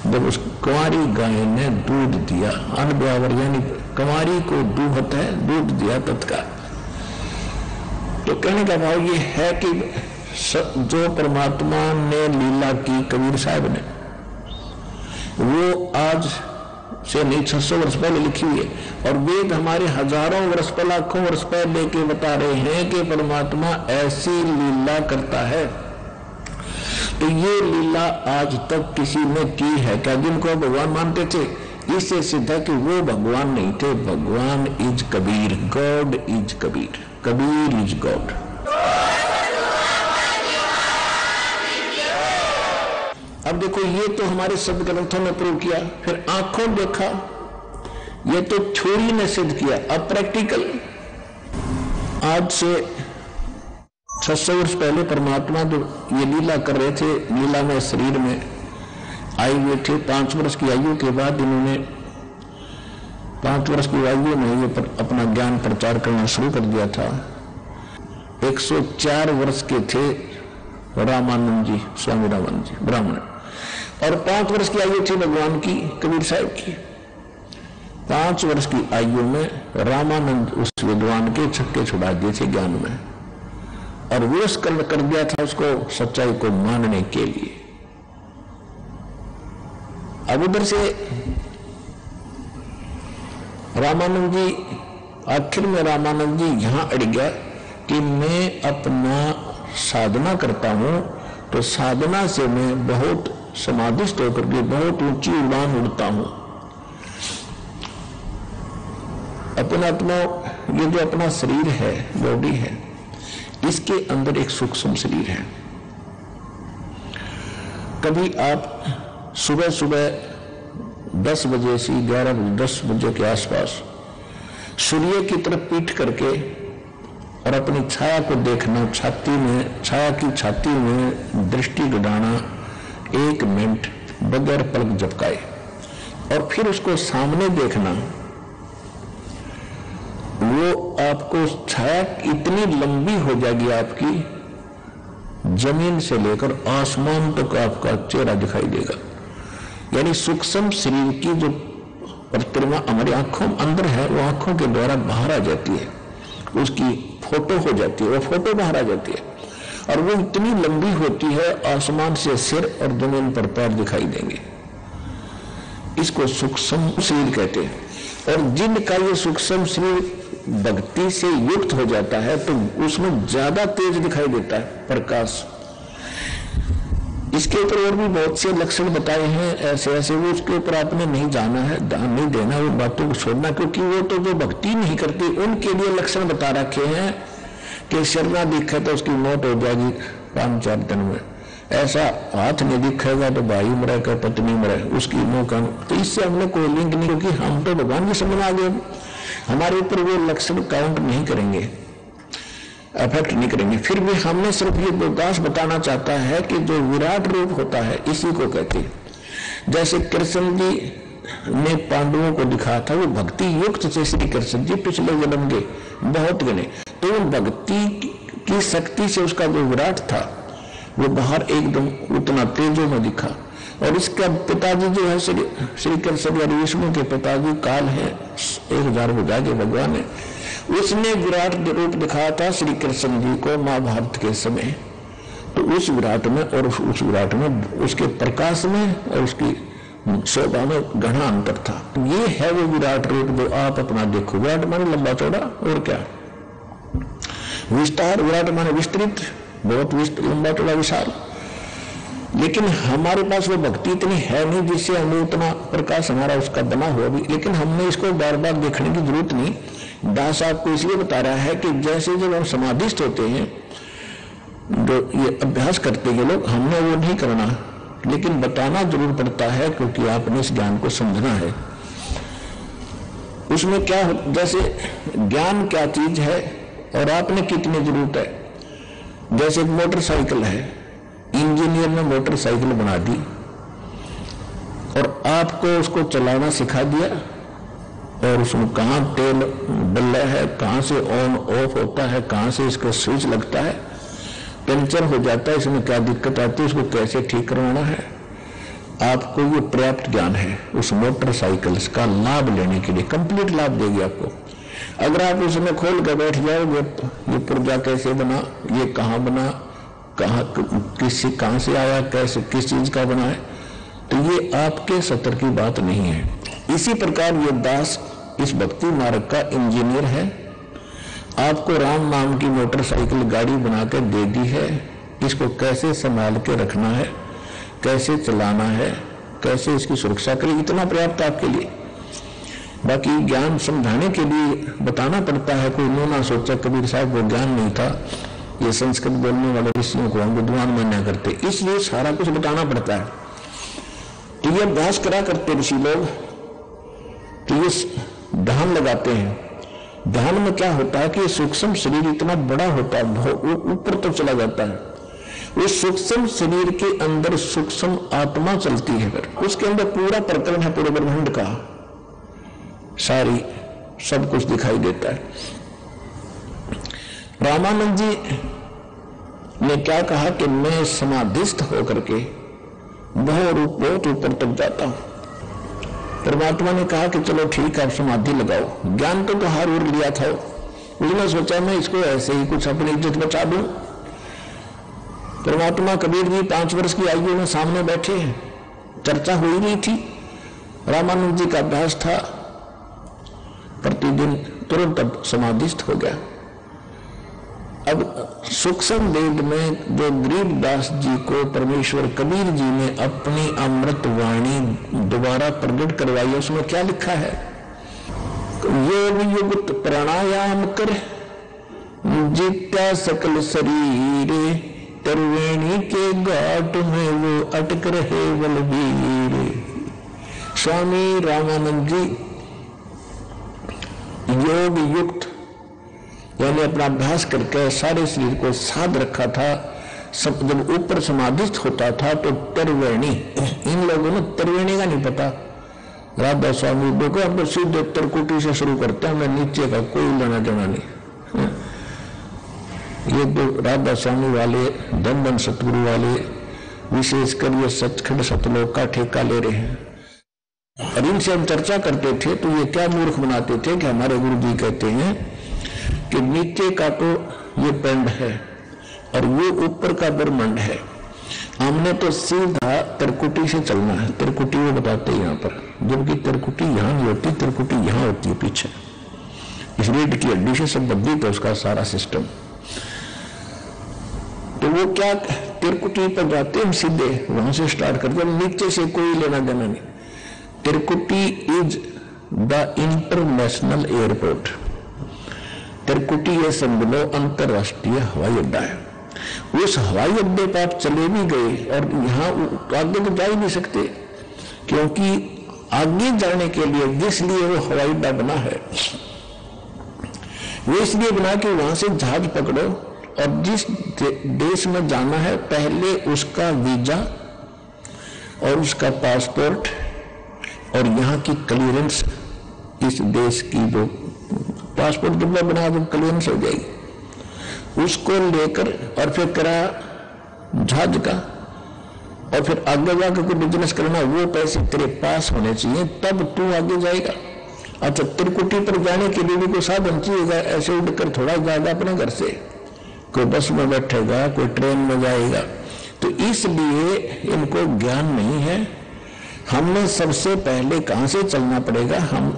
जब उस कुंवारी गाय ने दूध दिया अन बराबर यानी कुंवारी को दूहत है, दूध दिया तत्काल। तो कहने का भाव ये है कि जो परमात्मा ने लीला की कबीर साहब ने, वो आज से नहीं, छह सौ वर्ष पहले लिखी हुई है। और वेद हमारे हज़ारों वर्ष पर, लाखों वर्ष पहले के बता रहे हैं कि परमात्मा ऐसी लीला करता है। तो ये लीला आज तक किसी ने की है क्या? जिनको भगवान मानते थे, इससे सिद्ध है कि वो भगवान नहीं थे। भगवान is Kabir, God is Kabir. Kabir is God. अब देखो ये तो हमारे शब्द ग्रंथों ने प्रूव किया फिर आँखों देखा ये तो थ्योरी ने सिद्ध किया अब प्रैक्टिकल आज से छह सौ वर्ष पहले परमात्मा जो ये लीला कर रहे थे लीला में शरीर में आए हुए थे पाँच वर्ष की आयु के बाद इन्होंने पाँच वर्ष की आयु में ये पर, अपना ज्ञान प्रचार करना शुरू कर दिया था। 104 वर्ष के थे रामानंद जी स्वामी रामानंद जी ब्राह्मण। और पाँच वर्ष की आयु थी भगवान की कबीर साहब की। पाँच वर्ष की आयु में रामानंद उस विद्वान के छक्के छुड़ा दिए थे ज्ञान में। और विवश कर, कर दिया था उसको सच्चाई को मानने के लिए। अब उधर से रामानंद जी आखिर में रामानंद जी यहाँ अड़ गया कि मैं अपना साधना करता हूँ तो साधना से मैं बहुत समाधिष्ट होकर के बहुत ऊँची उड़ान उड़ता हूँ। अपना अपना ये जो अपना शरीर है बॉडी है, इसके अंदर एक सूक्ष्म शरीर है। कभी आप सुबह सुबह दस बजे से ग्यारह बजे, दस बजे के आसपास सूर्य की तरफ़ पीठ करके और अपनी छाया को देखना, छाती में, छाया की छाती में दृष्टि गडाना एक मिनट बगैर पलक झपकाए। और फिर उसको सामने देखना, वो आपको छाया इतनी लंबी हो जाएगी आपकी, ज़मीन से लेकर आसमान तक आपका चेहरा दिखाई देगा। यानी सूक्ष्म शरीर की जो प्रतिमा हमारी आँखों अंदर है, वो आँखों के द्वारा बाहर आ जाती है। उसकी फ़ोटो हो जाती है, वो फ़ोटो बाहर आ जाती है। और वो इतनी लंबी होती है, आसमान से सिर और ज़मीन पर पैर दिखाई देंगे। इसको सूक्ष्म शरीर कहते हैं। और जिनका ये सूक्ष्म शरीर भक्ति से युक्त हो जाता है तो उसमें ज़्यादा तेज दिखाई देता है, प्रकाश। इसके ऊपर और भी बहुत से लक्षण बताए हैं, ऐसे ऐसे वो उसके ऊपर आपने नहीं जाना है, ध्यान नहीं देना वो बातों को छोड़ना, क्योंकि वो तो जो भक्ति नहीं करती, उनके लिए लक्षण बता रखे हैं कि शर्मा दिखे तो उसकी मौत हो जाएगी पाँच चार दिन में। ऐसा हाथ नहीं दिखेगा तो भाई मरे, का पत्नी मरे, उसकी मौका तो इससे हमने कोई लिंक नहीं, क्योंकि हम तो भगवान के समझ आ गए। हमारे ऊपर वो लक्षण काउंट नहीं करेंगे। अफेक्ट नहीं करेंगे। फिर भी हमने सिर्फ़ ये उदास बताना चाहता है कि जो विराट रूप होता है, इसी को कहते हैं। जैसे कृष्ण जी ने पांडवों को दिखाया था, वो भक्ति युक्त थे, श्री कृष्ण जी पिछले जन्म के बहुत गिने तो भक्ति की शक्ति से उसका जो विराट था, वो बाहर एकदम उतना तेजो में दिखा। और इसका पिताजी जो है, श्री श्री कृष्ण विष्णु के पिताजी काल है, एक हज़ार बुझा के भगवान है। उसने विराट रूप दिखाया था श्री कृष्ण जी को महाभारत के समय। तो उस विराट में और उस विराट में, उसके प्रकाश में और उसकी शोभा में घना अंतर था। ये है वो विराट रूप जो आप अपना देखो। विराट माने लंबा चौड़ा और क्या? विस्तार। विराट माने विस्तृत, बहुत लंबा चौड़ा विशाल। लेकिन हमारे पास वो भक्ति इतनी है नहीं जिससे हमें उतना प्रकाश हमारा उसका बना हुआ भी। लेकिन हमने इसको बार बार देखने की ज़रूरत नहीं। दास आपको इसलिए बता रहा है कि जैसे जब हम समाधिस्थ होते हैं, जो ये अभ्यास करते हैं लोग, हमने वो नहीं करना। लेकिन बताना ज़रूर पड़ता है, क्योंकि आपने इस ज्ञान को समझना है। उसमें क्या जैसे ज्ञान क्या चीज़ है, और आपने कितनी ज़रूरत है। जैसे एक मोटरसाइकिल है, इंजीनियर ने मोटरसाइकिल बना दी, और आपको उसको चलाना सिखा दिया और उसमें कहा तेल डल्ला है, कहाँ से ऑन ऑफ़ होता है, कहाँ से इसका स्विच लगता है पंचर हो जाता है, इसमें क्या दिक्कत आती है, उसको कैसे ठीक करवाना है, आपको ये पर्याप्त ज्ञान है उस मोटरसाइकिल का लाभ लेने के लिए कंप्लीट लाभ देगी आपको। अगर आप उसमें खोल कर बैठ जाओगे, ये पुर्जा कैसे बना, ये कहाँ बना, कहा किस कहाँ से आया, कैसे, किस चीज़ का बना है तो ये आपके सत्र की बात नहीं है। इसी प्रकार ये दास इस भक्ति मार्ग का इंजीनियर है। आपको राम नाम की मोटरसाइकिल गाड़ी बनाकर दे दी है। इसको कैसे संभाल के रखना है? कैसे चलाना है? कैसे इसकी सुरक्षा करें? इतना पर्याप्त आपके लिए। बाकी ज्ञान समझाने के लिए बताना पड़ता है। कोई नो ना सोचा, कबीर साहब को ज्ञान नहीं था। ये संस्कृत बोलने वाले ऋषियों को हम विद्वान मान्या करते। इसलिए सारा कुछ बताना पड़ता है। तो ये अभ्यास करा करते ऋषि लोग। तो ये ध्यान लगाते हैं। ध्यान में क्या होता है कि सूक्ष्म शरीर इतना बड़ा होता है ऊपर तो चला जाता है। उस सूक्ष्म शरीर के अंदर सूक्ष्म आत्मा चलती है फिर। उसके अंदर पूरा प्रकरण है, पूरे ब्रह्मांड का। सारी, सब कुछ दिखाई देता है। रामानंद जी ने क्या कहा कि मैं समाधिस्थ होकर के बहुत बहुत ऊपर तक जाता हूँ। परमात्मा ने कहा कि चलो ठीक है समाधि लगाओ। ज्ञान तो, तो हार उड़ लिया था। उसने सोचा मैं इसको ऐसे ही कुछ अपनी इज़्ज़त बचा दू। परमात्मा कबीर जी पाँच वर्ष की आयु में सामने बैठे हैं। चर्चा हुई नहीं थी। रामानंद जी का अभ्यास था। प्रतिदिन तुरंत समाधिस्थ हो गया। अब सूक्ष्म वेद में जो गरीबदास जी को परमेश्वर कबीर जी ने अपनी अमृत वाणी दोबारा प्रकट करवाई उसमें क्या लिखा है? योग युक्त प्राणायाम कर, जित्या सकल शरीर, त्रिवेणी के घाट में वो अटक रहे बलबीर। स्वामी रामानंद जी, योग युक्त यानी अपना अभ्यास करके सारे शरीर को साध रखा था, सब जब ऊपर समाधिस्थ होता था तो त्रिवेणी, इन लोगों ने त्रिवेणी का नहीं पता। राधा स्वामी, देखो अब तो सीधे त्रिकुटी से शुरू करते हैं मैं नीचे का कोई लेना देना नहीं। ये तो राधा स्वामी वाले धन धन सतगुरु वाले विशेषकर ये सचखंड सतलोक का ठेका ले रहे हैं। और इनसे हम चर्चा करते थे तो ये क्या मूर्ख बनाते थे कि हमारे गुरु जी कहते हैं कि नीचे का तो ये पिंड है और वो ऊपर का ब्रह्मंड है। हमने तो सीधा त्रिकुटी से चलना है। त्रिकुटी वो बताते हैं यहाँ पर, जबकि त्रिकुटी यहाँ नहीं होती, त्रिकुटी यहाँ होती है पीछे। इस रीढ़ की हड्डी से संबंधित है उसका सारा सिस्टम तो वो क्या, तिरकुटी पर जाते हम सीधे, वहाँ से स्टार्ट करते हैं। नीचे से कोई लेना देना नहीं। Tirkuti is the international airport Tirkuti ये समझ अंतरराष्ट्रीय हवाई अड्डा है। उस हवाई अड्डे पर आप चले भी गए और यहाँ आगे तो जा ही नहीं सकते, क्योंकि आगे जाने के लिए जिसलिए वो हवाई अड्डा बना है, वो इसलिए बना कि वहाँ से जहाज़ पकड़ो और जिस देश में जाना है, पहले उसका वीज़ा और उसका पासपोर्ट और यहाँ की क्लियरेंस इस देश की जो पासपोर्ट जब बना तो क्लियरेंस हो जाएगी। उसको लेकर और फिर करा जहाज़ का, और फिर आगे जाकर कोई बिज़नेस करना वो पैसे तेरे पास होने चाहिए, तब तू आगे जाएगा। अच्छा त्रिकुटी पर जाने के लिए भी कोई साधन चाहिएगा, ऐसे उड़कर थोड़ा जाएगा अपने घर से। कोई बस में बैठेगा, कोई ट्रेन में जाएगा। तो इसलिए इनको ज्ञान नहीं है। हमने सबसे पहले कहाँ से चलना पड़ेगा? हम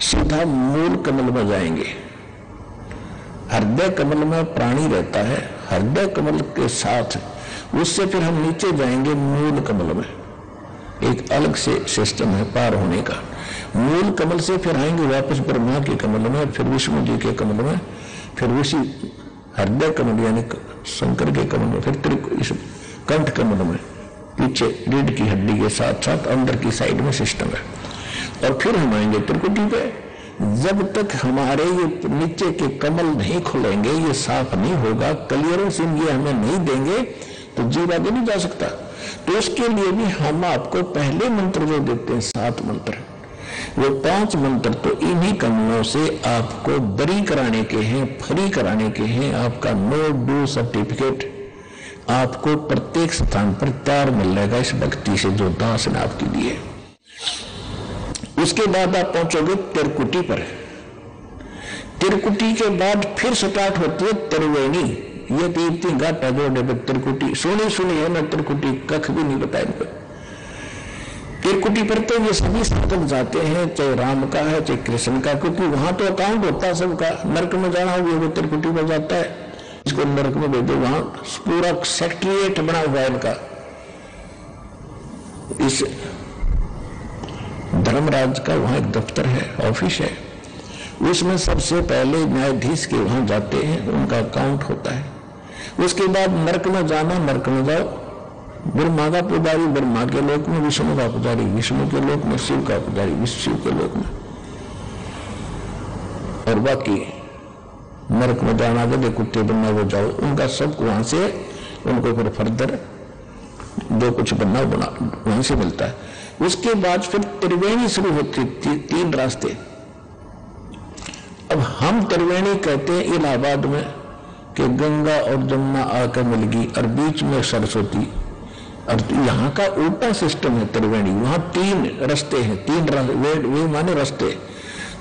सीधा मूल कमल में जाएँगे। हृदय कमल में प्राणी रहता है, हृदय कमल के साथ उससे फिर हम नीचे जाएँगे मूल कमल में। एक अलग से सिस्टम है पार होने का। मूल कमल से फिर आएँगे वापस ब्रह्मा के कमल में, फिर विष्णु जी के कमल में, फिर उसी हृदय कमल यानी शंकर के कमल में, फिर इस कंठ कमल में। पीछे रीढ़ की हड्डी के साथ साथ अंदर की साइड में सिस्टम है। और फिर हम आएँगे त्रिकुटी पे जब तक हमारे ये नीचे के कमल नहीं खुलेंगे, ये साफ़ नहीं होगा क्लियरेंस ये हमें नहीं देंगे तो जीव आगे नहीं जा सकता। तो उसके लिए भी हम आपको पहले मंत्र जो देते हैं, सात मंत्र। वो पाँच मंत्र तो इन्हीं कमलों से आपको बरी कराने के हैं, फ्री कराने के हैं, आपका नो डू सर्टिफिकेट आपको प्रत्येक स्थान पर तैयार मिल जाएगा इस भक्ति से जो दास ने आपके लिए। उसके बाद आप पहुंचोगे तिरकुटी पर। तिरकुटी के बाद फिर स्टार्ट होती है त्रिवेणी। ये तीर्थी घाटा जो तिरकुटी। सुनी सुनी है ना तिरकुटी कख भी नहीं बताया त्रिकुटी पर तो ये सभी साधन जाते हैं, चाहे राम का है, चाहे कृष्ण का, क्योंकि वहाँ तो अकाउंट होता है सबका। नरक में जाना हो वो त्रिकुटी पर जाता है। इसको नरक में भेजो, वहाँ पूरा सेक्रेटरिएट बना हुआ है इनका। इस धर्मराज का वहाँ एक दफ्तर है, ऑफ़िस है। उसमें सबसे पहले न्यायाधीश के वहाँ जाते हैं, उनका अकाउंट होता है। उसके बाद नरक में जाना, नरक में जाओ। ब्रह्मा का पुजारी, ब्रह्मा के लोक में विष्णु का पुजारी, विष्णु के लोक में, शिव का पुजारी, शिव के लोक में। और बाकी नरक में जाना गए कुत्ते बनना वो जाओ। उनका सब वहाँ से, उनको फिर फर्दर जो कुछ बनना बना, वहाँ से मिलता है। उसके बाद फिर त्रिवेणी शुरू होती ती, तीन रास्ते। अब हम त्रिवेणी कहते हैं इलाहाबाद में कि गंगा और जमुना आकर मिलगी और बीच में सरस्वती। और यहाँ का उल्टा सिस्टम है त्रिवेणी। वहाँ तीन रस्ते हैं तीन वे, वे माने रस्ते।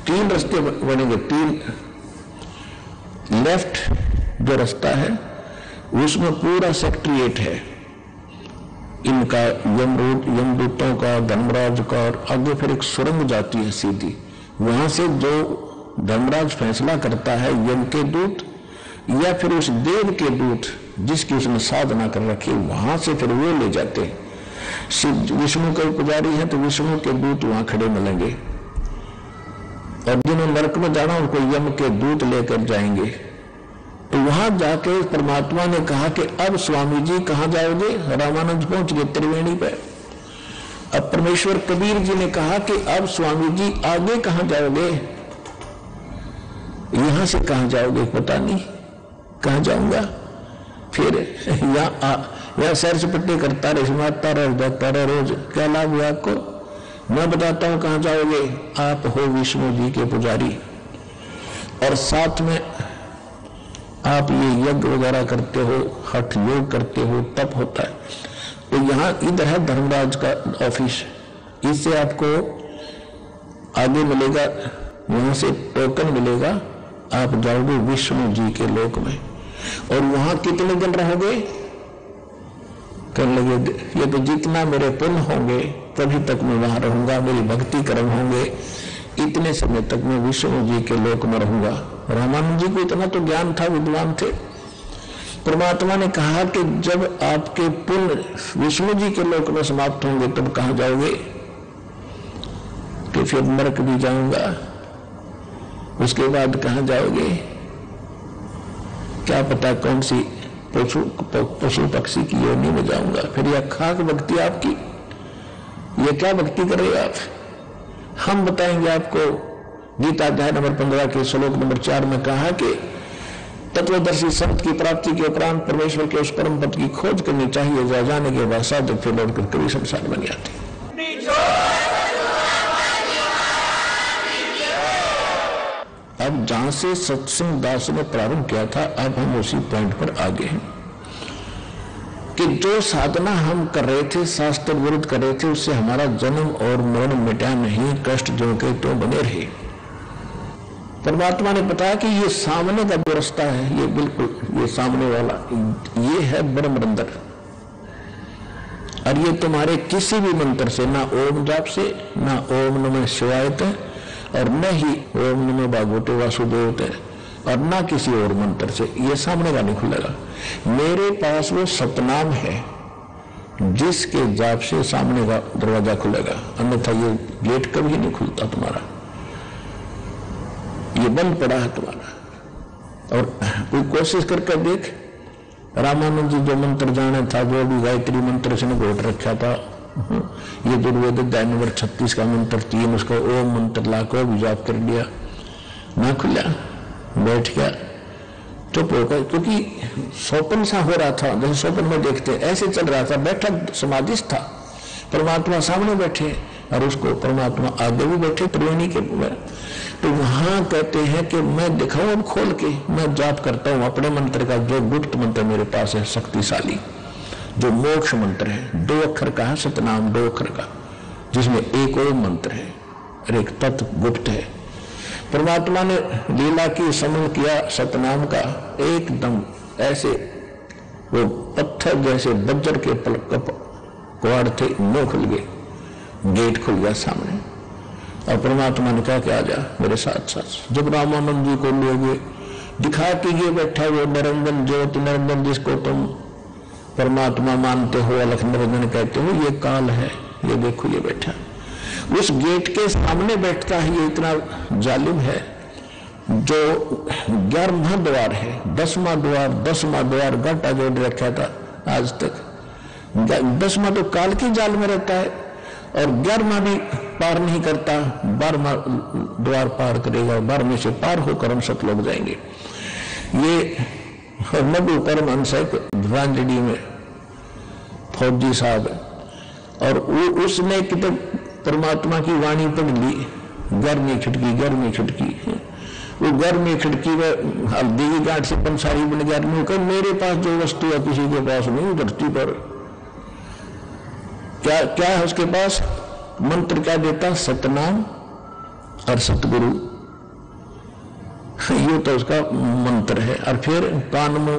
तीन रस्ते बनेंगे तीन। लेफ़्ट जो रास्ता है उसमें पूरा सेक्ट्रिएट है। इनका यमरूट यमदूतों का, धर्मराज का, और आगे फिर एक सुरंग जाती है सीधी। वहाँ से जो धर्मराज फैसला करता है, यम के दूत, या फिर उस देव के दूत, जिसकी उसने साधना कर रखी वहाँ से फिर वो ले जाते हैं। विष्णु के पुजारी है तो विष्णु के दूत वहाँ खड़े मिलेंगे। और जिन्हें नरक में जाना, उनको यम के दूत लेकर जाएँगे। तो वहाँ जाके परमात्मा ने कहा कि अब स्वामी जी कहा जाओगे? रामानंद पहुँच गए त्रिवेणी पे अब परमेश्वर कबीर जी ने कहा कि अब स्वामी जी आगे कहा जाओगे? यहाँ से कहा जाओगे पता नहीं। कहा जाऊँगा? फिर यहाँ यहाँ सैर सपट्टी करता रहे सुनाता रहे जाता रहे रोज। क्या लाभ हुआ आपको? मैं बताता हूँ कहाँ जाओगे। आप हो विष्णु जी के पुजारी। और साथ में आप ये यज्ञ वगैरह करते हो, हठ योग करते हो, तप होता है। तो यहाँ इधर है धर्मराज का ऑफ़िस। इससे आपको आगे मिलेगा, वहाँ से टोकन मिलेगा, आप जाओगे विष्णु जी के लोक में। और वहाँ कितने दिन रहोगे? कर लगे, ये तो जितना मेरे पुण्य होंगे, तभी तक मैं वहाँ रहूँगा, मेरी भक्ति कर्म होंगे। इतने समय तक मैं विष्णु जी के लोक में रहूँगा। रामानंद जी को इतना तो ज्ञान था, विद्वान थे। परमात्मा ने कहा कि जब आपके पुण्य विष्णु जी के लोक में समाप्त होंगे, तब कहा जाओगे? कि फिर नरक भी जाऊँगा। उसके बाद कहा जाओगे? क्या पता कौन सी पशु पशु पक्षी की योनि में जाऊँगा। फिर यह खाक भक्ति आपकी। ये क्या भक्ति कर रहे आप? हम बताएँगे आपको गीता अध्याय नंबर पंद्रह के श्लोक नंबर चार में कहा कि तत्वदर्शी संत की प्राप्ति के उपरांत परमेश्वर के उस परम पद की खोज करनी चाहिए, जा जाने के बाद फिर लौटकर कभी संसार बन जाते। अब जहाँ से सत्संग दास ने प्रारंभ किया था, अब हम उसी पॉइंट पर आगे हैं कि जो साधना हम कर रहे थे, शास्त्र विरुद्ध कर रहे थे, उससे हमारा जन्म और मरण मिटा नहीं, कष्ट जो के तो बने रहे। परमात्मा ने बताया कि ये सामने का जो रास्ता है, ये बिल्कुल, ये सामने वाला, ये है ब्रह्म रंदर और ये तुम्हारे किसी भी मंत्र से, ना ओम जाप से, ना ओम नमः शिवायत और न ही ओम नमः भागवते वासुदेव और ना किसी और मंत्र से, ये सामने का नहीं खुलेगा। मेरे पास वो सतनाम है, जिसके जाप से सामने का दरवाज़ा खुलेगा, अन्यथा ये गेट कभी नहीं खुलता तुम्हारा। ये बंद पड़ा है तुम्हारा और कोई कोशिश करके देख, रामानंद जी जो मंत्र जाने था, जो भी गायत्री मंत्र से घोट रखा था, ये दुर्वेद अध्याय नंबर छत्तीस का मंत्र, तीन उसका ओम मंत्र ला को भी जाप कर लिया ना खुला, बैठ गया। चुप होकर क्योंकि स्वप्न सा हो रहा था, जैसे स्वप्न में देखते ऐसे चल रहा था, बैठा समाधिस्थ था। परमात्मा सामने बैठे, और उसको परमात्मा आगे भी बैठे, त्रिवेणी के तो वहाँ कहते हैं कि मैं दिखाऊँ, अब खोल के। मैं जाप करता हूँ, अपने मंत्र का, जो गुप्त मंत्र मेरे पास है, शक्तिशाली। जो मोक्ष मंत्र है, दो अक्षर का है, सतनाम दो अक्षर का, जिसमें एक और मंत्र है, और एक तत्व गुप्त है। परमात्मा ने लीला की समन किया, सतनाम का, एकदम ऐसे, वो पत्थर जैसे बज्र के कवाड़ थे नो खुल गए गेट खुल गया सामने। और परमात्मा ने कहा कि आ जा मेरे साथ साथ। जब रामानंद जी को ले गए दिखा कि ये बैठा वो निरंजन ज्योति निरंजन जिसको तुम परमात्मा मानते हो अलख निरंजन कहते हो, ये काल है, ये देखो, ये बैठा। उस गेट के सामने बैठता है, ये इतना जालिम है, जो ग्यारहवा द्वार है, दसवा द्वार दसवा द्वार, घाटा जोड़ रखा था आज तक। दसवा तो काल के जाल में रहता है, और ग्यारहवा भी पार नहीं करता बारहवा द्वार पार करेगा बारहवें से पार होकर हम सब लोग जाएँगे। ये परम हंस है ध्रुवांजलि में फौजी साहब और उसने कितने परमात्मा की वाणी पढ़ ली, घर गर्मी खिड़की गर्मी खिड़की। वो गर्मी खिड़की में की गांठ से पंसारी बन गर्मी कर मेरे पास जो वस्तु है, किसी के पास नहीं, धरती पर। क्या क्या है उसके पास? मंत्र क्या देता? सतनाम और सतगुरु। ये तो उसका मंत्र है। और फिर कान में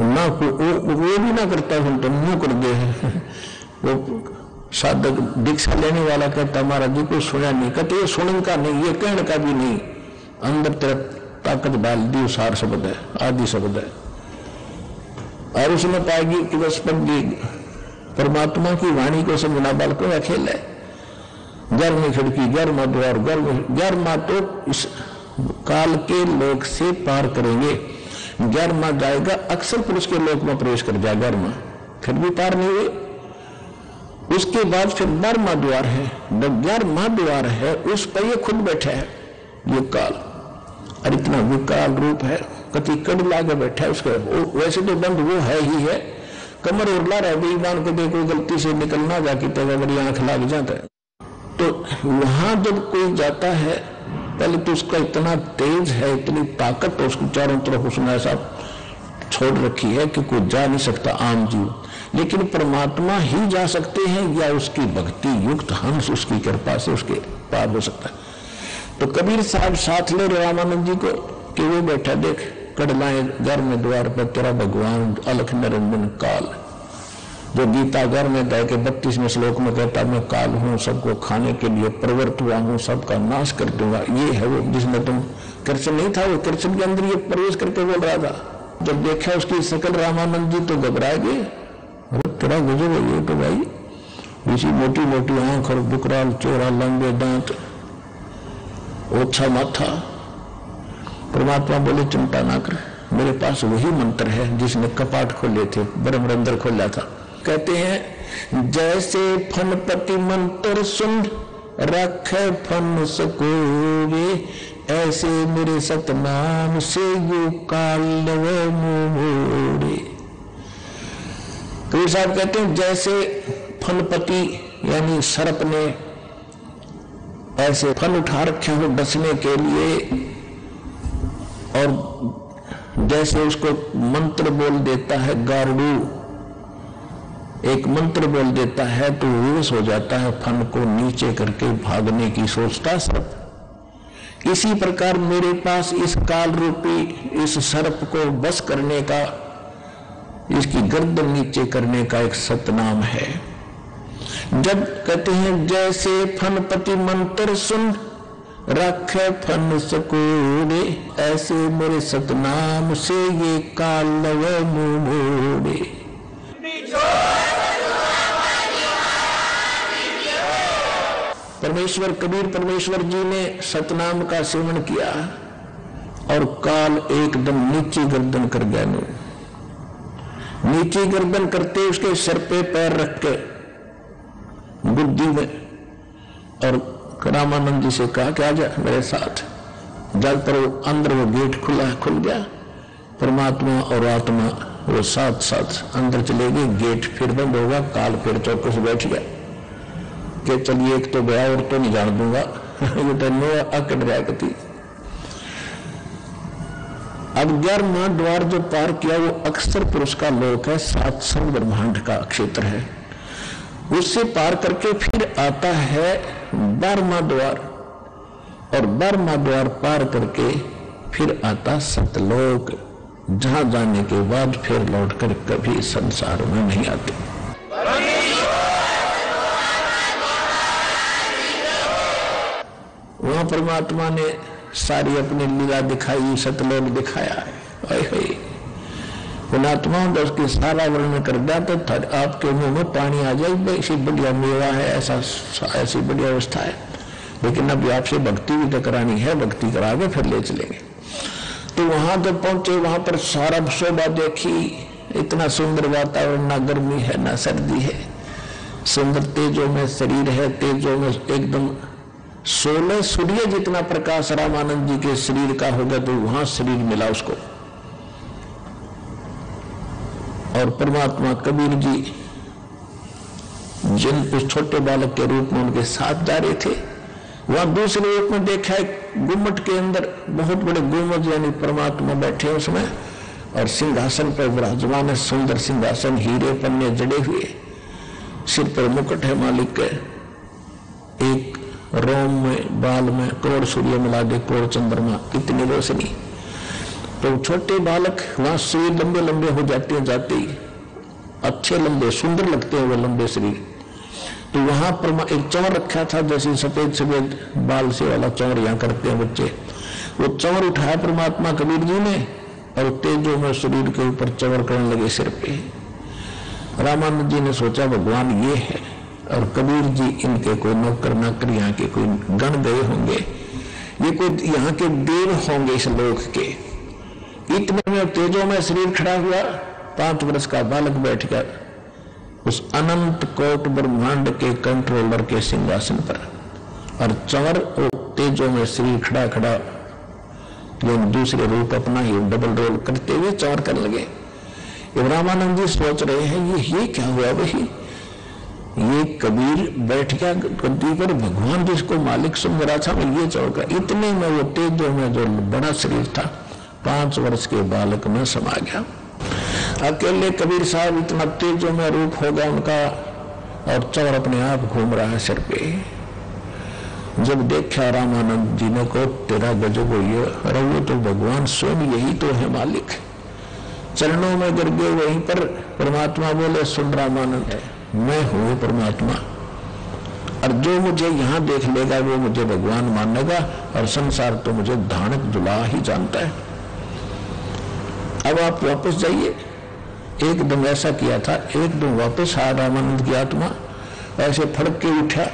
ना वो, वो भी ना करता हूँ तो मुँह कर दे। वो साधक दीक्षा लेने वाला कहता हमारा जी को सुना नहीं। कहते ये सुनने का नहीं ये कहने का भी नहीं। अंदर तरफ़ ताकत डाल दी सार शब्द है आदि शब्द है। और उसमें पाएगी कि बस पंडित परमात्मा की वाणी को समझना बालकों का खेल है। गर्म खिड़की, गर्म द्वार, गर्म गर्मा तो इस काल के लोक से पार करेंगे। गर्मा जाएगा, अक्सर पुरुष के लोक में प्रवेश कर जाएगा गर्मा। फिर भी पार नहीं हुए। उसके बाद फिर बारहवा द्वार है। ग्यारहवा द्वार है, उस पर ये खुद बैठा है, ये काल। और इतना विकाल रूप है, कति कड़ लागे बैठा है, उसका वैसे तो बंद वो है ही है। कमर उड़ला रहा बेईमान को देखो, गलती से निकलना जाके तब अगर आँख लाग जाता है। तो वहाँ जब कोई जाता है, पहले तो उसका इतना तेज है, इतनी ताकत तो उसको चारों तरफ़ उसने ऐसा छोड़ रखी है कि कोई जा नहीं सकता, आम जीव। लेकिन परमात्मा ही जा सकते हैं, या उसकी भक्ति युक्त हंस, उसकी कृपा से उसके पार हो सकता है। तो कबीर साहब साथ ले रामानंद जी को, कि वो बैठा देख। कड़लाए घर में द्वार पर तेरा भगवान अलख निरंजन काल। जो गीता घर में कह के बत्तीसवें श्लोक में कहता, मैं काल हूँ, सबको खाने के लिए प्रवृत्त हुआ हूँ, सबका नाश कर दूँगा ये है वो जिसमें तुम कृष्ण नहीं था, वो कृष्ण के अंदर ये प्रवेश करके बोल रहा था। जब देखा उसकी सकल रामानंद जी तो घबराए गए। अरे, तेरा गुजर है ये तो भाई। इसी मोटी मोटी आँख और बुकराल चोरा लंबे दांत। ओछा माथा। परमात्मा बोले, चिंता ना कर। मेरे पास वही मंत्र है जिसने कपाट खोले थे ब्रह्मरंद्र खोला था। कहते हैं, जैसे फनपति मंत्र सुन, रख फन सकोरे ऐसे मेरे सतनाम से यू काल मोरे कबीर साहब कहते हैं, जैसे फनपति यानी सर्प ने ऐसे फन उठा रखे हो बसने के लिए और जैसे उसको मंत्र बोल देता है, गारडू, एक मंत्र बोल देता है तो विवश हो जाता है, फन को नीचे करके भागने की सोचता सर्प इसी प्रकार मेरे पास इस काल रूपी, इस सर्प को बस करने का, इसकी गर्दन नीचे करने का एक सतनाम है। जब कहते हैं, जैसे फनपति मंत्र सुन रख फन सकोरे ऐसे मेरे सतनाम से ये काल मोड़े परमेश्वर, कबीर परमेश्वर जी ने सतनाम का सेवन किया और काल एकदम नीचे गर्दन कर गया नीचे गर्दन करते उसके सर पे पैर रख के बुद्धि में और रामानंद जी से कहा कि आजा मेरे साथ। जल पर वो अंदर वो गेट खुला, खुल गया। परमात्मा और आत्मा वो साथ साथ अंदर चले गए। गेट फिर बंद होगा काल फिर चौकस बैठ गया। कि चलिए एक तो गया और तो नहीं जान दूँगा। ये तो नो अकड़ रहा कति अब ग्यारहवा द्वार जो पार किया, वो अक्सर पुरुष का लोक है। सात संग ब्रह्मांड का क्षेत्र है। उससे पार करके फिर आता है बर्मा द्वार। और बर्मा द्वार पार करके फिर आता सतलोक। जहाँ जाने के बाद फिर लौटकर कभी संसार में नहीं आते। वहाँ परमात्मा ने सारी अपनी लीला दिखाई, सतलोक दिखाया। है पुणात्मा तो उसकी सारा वर्णन कर दिया तो आपके मुँह में पानी आ जाए ऐसी बढ़िया मेवा है, ऐसा ऐसी बढ़िया अवस्था है। लेकिन अभी आपसे भक्ति भी तो करानी है, भक्ति करा के फिर ले चलेंगे। तो वहाँ तो पहुँचे, वहाँ पर सारा शोभा देखी। इतना सुंदर वातावरण, ना गर्मी है, ना सर्दी है। सुंदर तेजो में शरीर है, तेजो में एकदम सोलह सूर्य जितना प्रकाश रामानंद जी के शरीर का होगा तो वहाँ शरीर मिला उसको। और परमात्मा कबीर जी जिन उस छोटे बालक के रूप में उनके साथ जा रहे थे, वहाँ दूसरे रूप में देखा है, गुम्मट के अंदर बहुत बड़े गुम्मट यानी परमात्मा बैठे उसमें, और सिंहासन पर विराजमान है, सुंदर सिंहासन, हीरे पन्ने जड़े हुए, सिर पर मुकुट है मालिक के, एक रोम में, बाल में, करोड़ सूर्य मिला दे, करोड़ चंद्रमा, इतनी रोशनी। तो छोटे बालक वहाँ शरीर लंबे लंबे हो जाते हैं, जाते ही। अच्छे, लंबे, सुंदर लगते हैं वो लंबे शरीर तो वहाँ पर एक चौर रखा था, जैसे सफ़ेद सफ़ेद बाल से वाला चौर यहाँ करते हैं बच्चे। वो चौर उठाया परमात्मा कबीर जी ने और तेजो में शरीर के ऊपर चवर करने लगे सिर पे। रामानंद जी ने सोचा, भगवान, ये है। और कबीर जी इनके कोई नौकर नौकर यहाँ के कोई गण गए होंगे। ये कोई यहाँ के देव होंगे इस लोक के। इतने में तेजो में शरीर खड़ा हुआ, पाँच वर्ष का बालक बैठ कर उस अनंत कोट ब्रह्मांड के कंट्रोलर के सिंहासन पर। और चवर और तेजो में शरीर खड़ा खड़ा। लोग दूसरे रूप अपना ही डबल रोल करते हुए चौर कर लगे। रामानंद जी सोच रहे हैं, ये ये क्या हुआ वही? ये कबीर बैठ गया गद्दी पर, भगवान जिसको मालिक सुन रहा था ये चौर कर। इतने में वो तेजो में जो बड़ा शरीर था पाँच वर्ष के बालक में समा गया। अकेले कबीर साहब इतना तेजो में रूप होगा उनका, और चौर अपने आप घूम रहा है सिर पे। जब देखा रामानंद जी ने को तेरा गजब हुई अरे वो तो भगवान स्वयं यही तो है मालिक। चरणों में गिर गए वहीं पर परमात्मा बोले, सुन रामानंद, मैं हूँ परमात्मा। और जो मुझे यहाँ देख लेगा, वो मुझे भगवान मानेगा, और संसार तो मुझे धानक दुला ही जानता है। अब आप वापस जाइए। एकदम ऐसा किया था एकदम वापस आ रामानंद की आत्मा, ऐसे फड़क के उठा।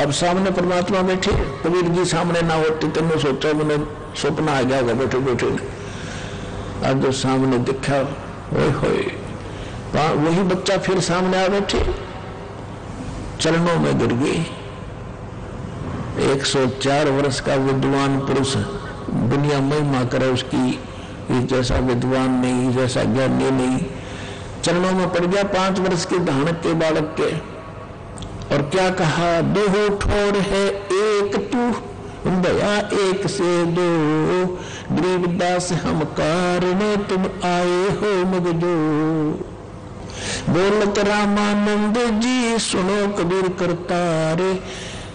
अब सामने परमात्मा बैठे, कबीर जी सामने ना होते तो मैं सोचा मैंने सपना आ गया बैठे बैठे अब जो सामने दिखा होए वही बच्चा फिर सामने आ बैठे। चरणों में गिर गई। 104 वर्ष का विद्वान पुरुष, दुनिया महिमा करे उसकी जैसा विद्वान नहीं, जैसा ज्ञानी नहीं। चरणों में पड़ गया पाँच वर्ष के धानक के बालक के। और क्या कहा? दो ठोर है एक तू, दया एक से दो। गरीबदास, हम कारण तुम आए हो मुगजो बोलत रामानंद जी, सुनो कबीर करतारे,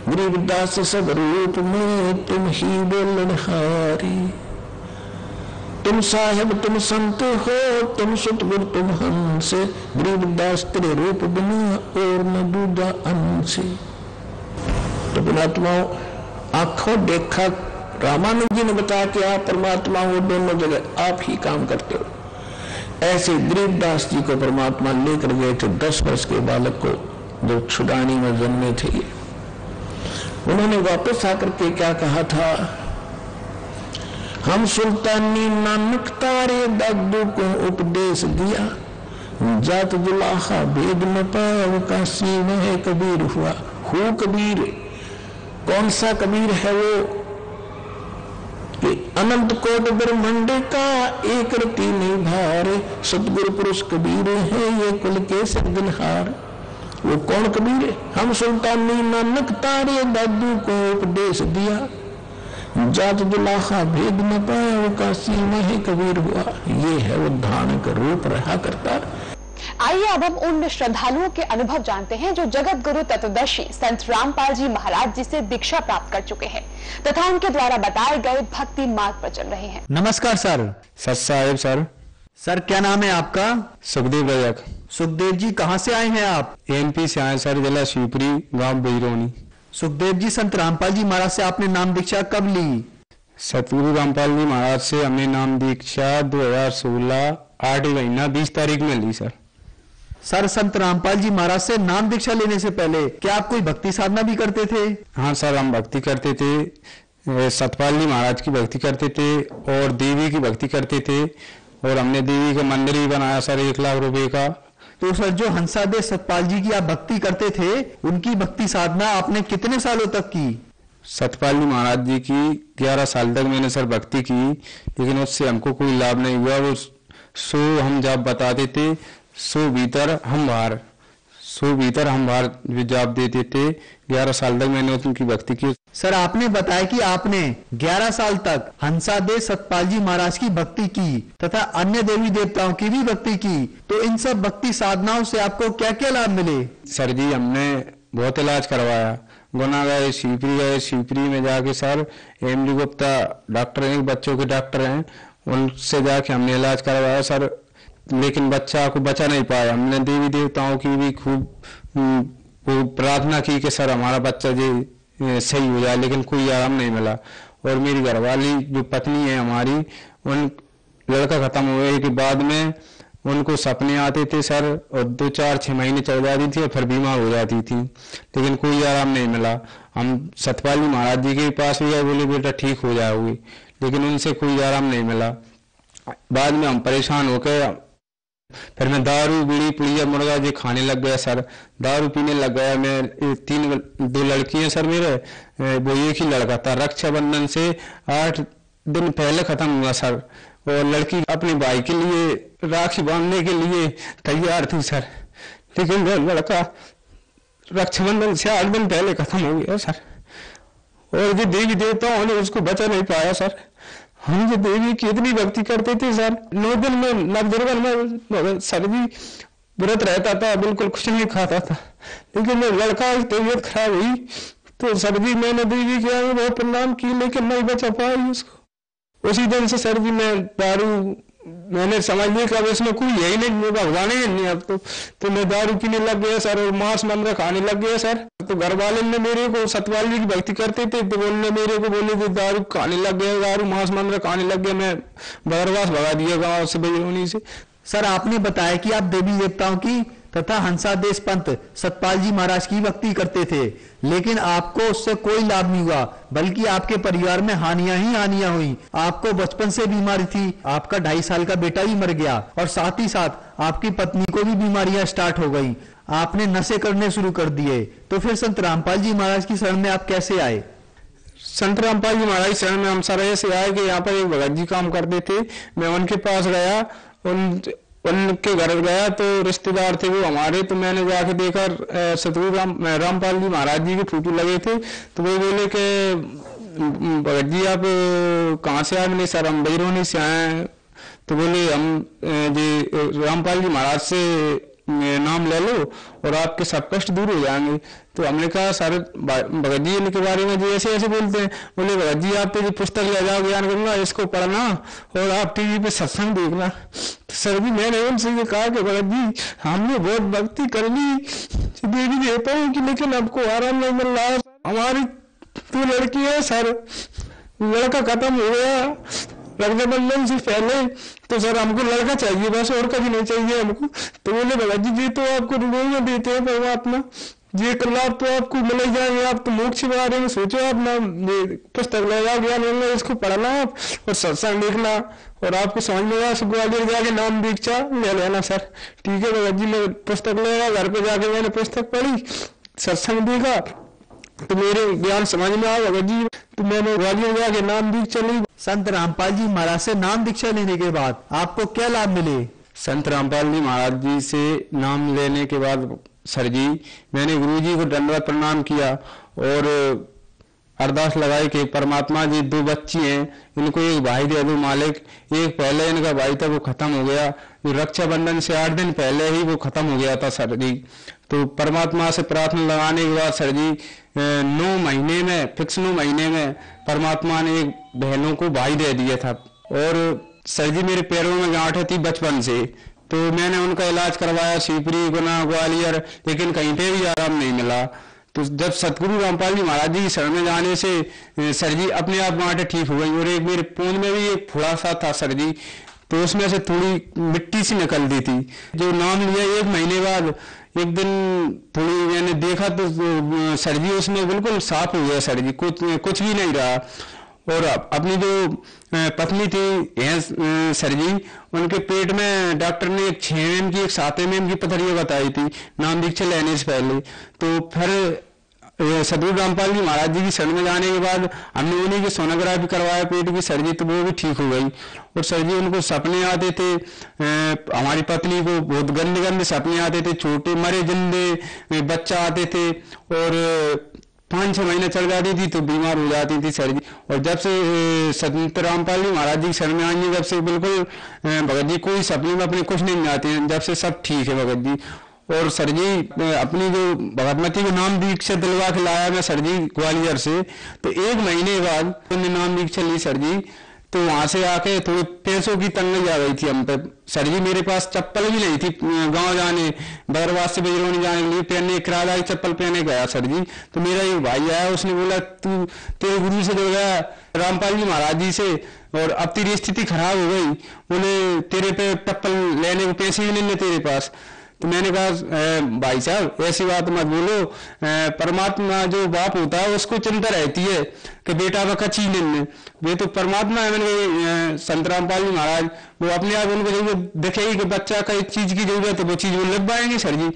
गरीबदास सब रूप में तुम ही बोलन हारी। तुम साहेब, तुम संत हो, तुम सुतगुर, तुम हंस। गरीबदास तेरे रूप बिना और न दूजा अंश। तो पुणात्माओं आँखों देखा, रामानंद जी ने बताया कि आप परमात्मा हो, दोनों जगह आप ही काम करते हो। ऐसे गरीबदास जी को परमात्मा लेकर गए थे, दस वर्ष के बालक को जो छुड़ानी में जन्मे थे। उन्होंने वापस आकर के क्या कहा था? हम सुल्तानी नानक तारे दादू को उपदेश दिया। जात दुलाहा भेद न पाव काशी में कबीर हुआ। हु कबीर? कौन सा कबीर है वो? अनंत कोट ब्रह्मंड का एक रति नहीं भार सतगुरु पुरुष कबीर है ये कुल के सिरदिनहार वो कौन कबीर? है हम सुल्तानी नानक तारे दादू को उपदेश दिया। जात दुलाखा भेद न पाया वो काशी में कबीर हुआ। ये है वो धान का रूप रहा करता। आइए अब हम उन श्रद्धालुओं के अनुभव जानते हैं जो जगत गुरु तत्वदर्शी संत रामपाल जी महाराज जी से दीक्षा प्राप्त कर चुके हैं तथा उनके द्वारा बताए गए भक्ति मार्ग पर चल रहे हैं। नमस्कार सर। सत साहेब सर। सर क्या नाम है आपका? सुखदेव रजक सुखदेव जी कहाँ से आए हैं आप? एमपी से आए सर जिला शिवपुरी गाँव बिजरोनी सुखदेव जी संत रामपाल जी महाराज से आपने नाम दीक्षा कब ली? सतगुरु रामपाल जी महाराज से हमने नाम दीक्षा 2016 आठ महीना बीस तारीख में ली सर। सर संत रामपाल जी महाराज से नाम दीक्षा लेने से पहले क्या आप कोई भक्ति साधना भी करते थे? हाँ सर हम भक्ति करते थे। सतपाल जी महाराज की भक्ति करते थे और देवी की भक्ति करते थे और हमने देवी का मंदिर भी बनाया सर एक लाख रुपए का। तो सर, जो हंसादेव सतपाल जी की आप भक्ति करते थे, उनकी भक्ति साधना आपने कितने सालों तक की? सतपाल जी महाराज जी की ग्यारह साल तक मैंने सर भक्ति की, लेकिन उससे हमको कोई लाभ नहीं हुआ। वो सो हम जाप बताते थे, सो भीतर हम बाहर सो भीतर हम बाहर जाप देते थे ग्यारह साल तक मैंने उनकी भक्ति की। सर आपने बताया कि आपने 11 साल तक हंसा हंसादेव सतपाल जी महाराज की भक्ति की तथा अन्य देवी देवताओं की भी भक्ति की। तो इन सब भक्ति साधनाओं से आपको क्या क्या लाभ मिले? सर जी हमने बहुत इलाज करवाया। गुना गए शिवपुरी गए शिवपुरी में जाके sir M D Gupta doctor हैं बच्चों के डॉक्टर हैं उनसे जाके हमने इलाज करवाया सर। लेकिन बच्चा को बचा नहीं पाया। हमने देवी देवताओं की भी खूब हम्म, वो प्रार्थना की कि, सर, हमारा बच्चा जी सही हो जाए। लेकिन कोई आराम नहीं मिला। और मेरी घरवाली, जो पत्नी है हमारी, उन, लड़का खत्म हुए के बाद में, उनको सपने आते थे, सर, और दो चार छः महीने चल जाती थी और फिर बीमार हो जाती थी। लेकिन कोई आराम नहीं मिला। हम सतपाली महाराज जी के पास भी गए, बोले, बेटा, ठीक हो जाओगे। लेकिन उनसे कोई आराम नहीं मिला। बाद में हम परेशान होकर फिर मैं दारू, बीड़ी पुड़िया मुर्गा जी खाने लग गया सर। दारू पीने लग गया मैं। तीन दो लड़की हैं सर मेरे। वो एक ही लड़का था। रक्षाबंधन से आठ दिन पहले खत्म हुआ सर। और लड़की अपने भाई के लिए, राखी बांधने के लिए तैयार थी सर। लेकिन वो लड़का रक्षाबंधन से आठ दिन पहले खत्म हो गया सर। और जो देवी देवताओं ने उसको बचा नहीं पाया सर। हम जो देवी की इतनी भक्ति करते थे, सर, नौ दिन में नवदुर्गन में सर भी व्रत रहता था, बिल्कुल कुछ नहीं खाता था। लेकिन मैं लड़का तबीयत खराब हुई तो सर जी, मैंने देवी के आगे बहुत प्रणाम की लेकिन नहीं बचा पाई उसको। उसी दिन से सर जी, मैं दारू मैंने समझ लिया कि अब इसमें कोई यही नहीं नहीं भगवान ही नहीं अब तो। तो मैं दारू पीने लग गया, सर, और मांस मंद्र खाने लग गया, सर। तो घर वाले ने मेरे को सतपाल जी की भक्ति करते थे तो उन्होंने मेरे को बोले थे दारू खाने लग गया, दारू, मांस मंद्र खाने लग गया, मैं बगरवास भगा दिया गाँव से बजरोनी से। सर, आपने बताया कि आप देवी देवताओं की तथा हंसादेश पंत सतपाल जी महाराज की भक्ति करते थे। लेकिन आपको उससे कोई लाभ नहीं हुआ, बल्कि आपके परिवार में हानियाँ ही हानियाँ हुई। आपको बचपन से बीमारी थी, आपका ढाई साल का बेटा भी मर गया, और साथ ही साथ आपकी पत्नी को भी बीमारियाँ स्टार्ट हो गई। आपने नशे करने शुरू कर दिए। तो फिर संत रामपाल जी महाराज की शरण में आप कैसे आए? संत रामपाल जी महाराज शरण में हम सर ऐसे आए कि यहाँ पर एक भगत जी काम करते थे। मैं उनके पास गया, उन उनके घर गया तो रिश्तेदार थे वो हमारे तो मैंने जाके देखा सतगुरु राम रामपाल जी महाराज जी के फ़ोटो लगे थे तो वो बोले के भगत जी, आप कहाँ से आए? मैंने सर, हम बजरोनी से आए तो बोले, हम जी, रामपाल जी महाराज से नाम ले लो और आपके सब कष्ट दूर हो जाएँगे। तो हमने कहा, सर, भगत जी इनके बारे में जी ऐसे ऐसे बोलते हैं। बोले, भगत जी, आप जो पुस्तक ले जाओ ज्ञान गंगा, इसको पढ़ना और आप टीवी पे सत्संग देखना। तो सर जी, मैंने उनसे ये कहा कि, भगत जी, हमने बहुत भक्ति कर ली, देवी देवताओं की, लेकिन आपको आराम नहीं मिल रहा। हमारी तू लड़की है, सर। लड़का खत्म हो गया रक्षाबंधन से पहले तो सर हमको लड़का चाहिए, बस और कभी नहीं चाहिए हमको। तो बोले भगत जी जी तो आपको हृदय देते हैं परमात्मा। ये लाभ तो आपको मिल जाएँगे, आप तो मोक्ष के बारे में सोचो आप ना। ये पुस्तक लगा ज्ञान होगा इसको पढ़ना आप, और सत्संग देखना। और आपको समझ में आया ग्वालियर जाके नाम दीक्षा। ले लेना, सर। ठीक है भगत जी मैं पुस्तक लेगा घर पे जाके मैंने पुस्तक पढ़ी, सत्संग देखा। तो मेरे ज्ञान समझ में भगत जी तो मैंने ग्वालियर जाके नाम दीक्षा ली। संत रामपाल जी महाराज से नाम दीक्षा लेने के बाद आपको क्या लाभ मिले? संत रामपाल जी महाराज जी से नाम लेने के बाद, सर जी, मैंने गुरु जी को दंडवत प्रणाम किया और अरदास लगाई कि परमात्मा जी दो बच्ची हैं, इनको एक भाई दे दो मालिक। एक पहले इनका भाई था, वो खत्म हो गया। रक्षाबंधन से आठ दिन पहले ही वो खत्म हो गया था, सर जी। तो परमात्मा से प्रार्थना लगाने के बाद, सर जी नौ महीने में, फिक्स नौ महीने में परमात्मा ने एक बहनों को भाई दे दिया था। और सर जी मेरे पैरों में गांठ थी बचपन से तो मैंने उनका इलाज करवाया, शिवपुरी, गुना, ग्वालियर, लेकिन कहीं पे भी आराम नहीं मिला। तो जब सतगुरु रामपाल जी महाराज जी शरण में जाने से सर जी अपने आप बांटे ठीक हो गई और एक मेरे पूंछ में भी एक फुड़ा सा था सर जी तो उसमें से थोड़ी मिट्टी सी निकल दी थी। जो नाम लिया एक महीने बाद एक दिन थोड़ी मैंने देखा तो सर जी उसमें बिल्कुल साफ़ हो गया सर जी कुछ कुछ भी नहीं रहा। और अपनी जो पत्नी थी हैं, जी उनके पेट में डॉक्टर ने एक छः एम की एक सात एम की पथरिया बताई थी नाम दीक्षा लेने से पहले। तो फिर सदगुरु रामपाल जी महाराज जी की शरण में जाने के बाद हमने उन्हीं की सोनोग्राफी करवाया, पेट की सर जी तो वो भी ठीक हो गई। और सर जी उनको सपने आते थे हमारी पत्नी को बहुत गंदे गंदे सपने आते थे, छोटे मरे जिंदे बच्चा आते थे और पाँच छह महीने चल जाती थी तो बीमार हो जाती थी सर जी और जब से संत रामपाल जी महाराज जी शरण में आई जब से बिल्कुल भगत जी कोई सपने में अपने कुछ नहीं आते हैं, जब से सब ठीक है भगत जी। और सर जी अपनी जो भगतमती को नाम दीक्षा दिलवा के लाया मैं सर जी ग्वालियर से तो एक महीने बाद उन्होंने नाम दीक्षा ली सर जी तो वहाँ से आके थोड़ी पैसों की तंगी आ गई थी हम पे। सर जी मेरे पास चप्पल भी नहीं थी, गाँव जाने बदरवास से बजरौनी जाने के लिए पहनने किराएदारी चप्पल पहने गया सर जी। तो मेरा एक भाई आया, उसने बोला, तू, तेरे गुरु से जो गया रामपाल जी महाराज जी से, और अब तेरी स्थिति खराब हो गई बोले तेरे पे चप्पल लेने को पैसे ही नहीं तेरे पास। तो मैंने कहा भाई साहब, ऐसी बात मत बोलो। परमात्मा जो बाप होता है, उसको चिंता रहती है कि बेटा का कच्ची नहीं वे तो परमात्मा है, मैंने संत रामपाल जी महाराज, वो अपने आप उनको ज़रूरत दिखेगी कि बच्चा का एक चीज़ की ज़रूरत है वो चीज़ वो लग पाएँगे सर जी।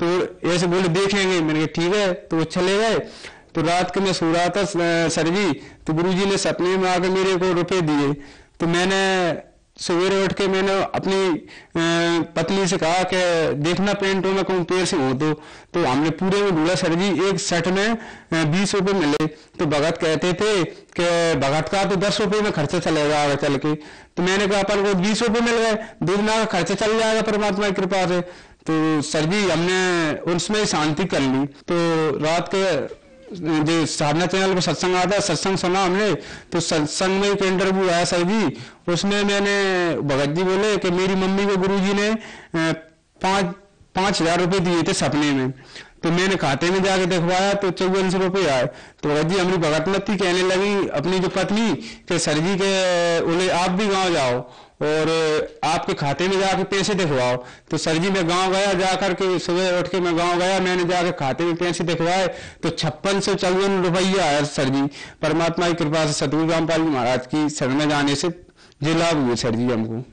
तो ऐसे बोले, देखेंगे। मैंने कहा, ठीक है। तो वो चले गए। तो रात को मैं सो रहा था सर जी तो गुरु जी ने सपने में आकर मेरे को रुपए दिए। तो मैंने सवेरे उठ के मैंने अपनी पत्नी से कहा कि देखना पेंटों में कहूँ पैर से हो तो तो हमने पूरे में ढूंढा सर जी, एक सेट में बीस रुपए मिले तो भगत कहते थे कि भगत का तो दस रुपए में खर्चा चलेगा आगे चल के। तो मैंने कहा, अपन को बीस रुपए मिल गए दो दिन का खर्चा चल जाएगा परमात्मा की कृपा से। तो सर जी, हमने उसमें शांति कर ली। तो रात के जो साधना चैनल पर सत्संग आता सत्संग सुना हमने तो सत्संग में एक इंटरव्यू आया सर जी, उसमें मैंने भगत जी बोले कि मेरी मम्मी को गुरु जी ने पाँच पाँच हज़ार रुपये दिए थे सपने में। तो मैंने खाते में जाके दिखवाया तो चौवन सौ रुपये आए तो भगत जी हमारी भगत मत्ती कहने लगी, अपनी जो पत्नी, के सर जी, के बोले आप भी गाँव जाओ और आपके खाते में जाके पैसे दिखवाओ। तो सर जी, मैं गाँव गया जा करके सुबह उठ के मैं गाँव गया, मैंने जाके खाते में पैसे दिखवाए तो छप्पन सौ चौवन रुपया आया सर जी। परमात्मा की कृपा से सतगुरु रामपाल जी महाराज की शरण में जाने से जो लाभ हुए सर जी हमको।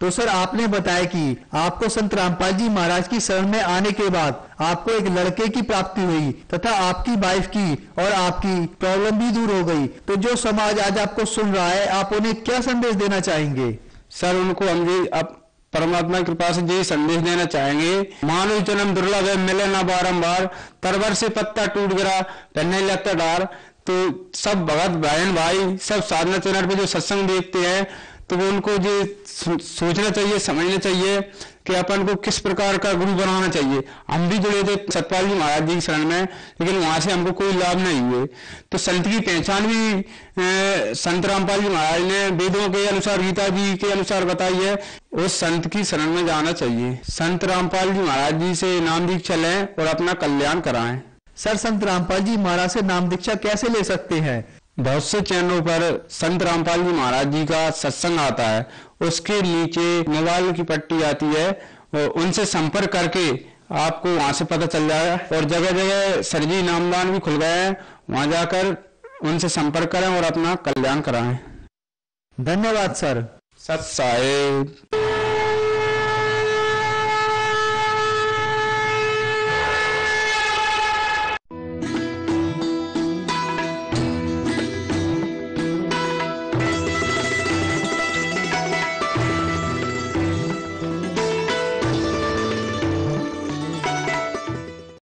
तो सर, आपने बताया कि आपको संत रामपाल जी महाराज की शरण में आने के बाद आपको एक लड़के की प्राप्ति हुई तथा आपकी वाइफ की और आपकी प्रॉब्लम भी दूर हो गई। तो जो समाज आज आपको सुन रहा है, आप उन्हें क्या संदेश देना चाहेंगे? सर, उनको हम ये अब परमात्मा कृपा से यही संदेश देना चाहेंगे। मानव जन्म दुर्लभ है, मिले ना बारम्बार तरवर से पत्ता टूट गिरा पहने लगता डार। तो सब भगत बहन भाई, सब साधना चरण पे जो सत्संग देखते हैं तो वो उनको ये सोचना चाहिए, समझना चाहिए कि अपन को किस प्रकार का गुरु बनाना चाहिए। हम भी जुड़े थे सतपाल जी महाराज जी की शरण में, लेकिन वहाँ से हमको कोई लाभ नहीं हुए। तो संत की पहचान भी संत रामपाल जी महाराज ने वेदों के अनुसार, गीता जी के अनुसार बताई है। उस संत की शरण में जाना चाहिए। संत रामपाल जी महाराज जी से नाम दीक्षा लें और अपना कल्याण कराएँ। सर, संत रामपाल जी महाराज से नाम दीक्षा कैसे ले सकते हैं? बहुत से चैनलों पर संत रामपाल जी महाराज जी का सत्संग आता है उसके नीचे मोबाइल की पट्टी आती है और उनसे संपर्क करके आपको वहाँ से पता चल जाएगा। और जगह जगह सरजी नामदान भी खुल गए हैं वहाँ जाकर उनसे संपर्क करें और अपना कल्याण कराएँ। धन्यवाद सर। सत साहेब।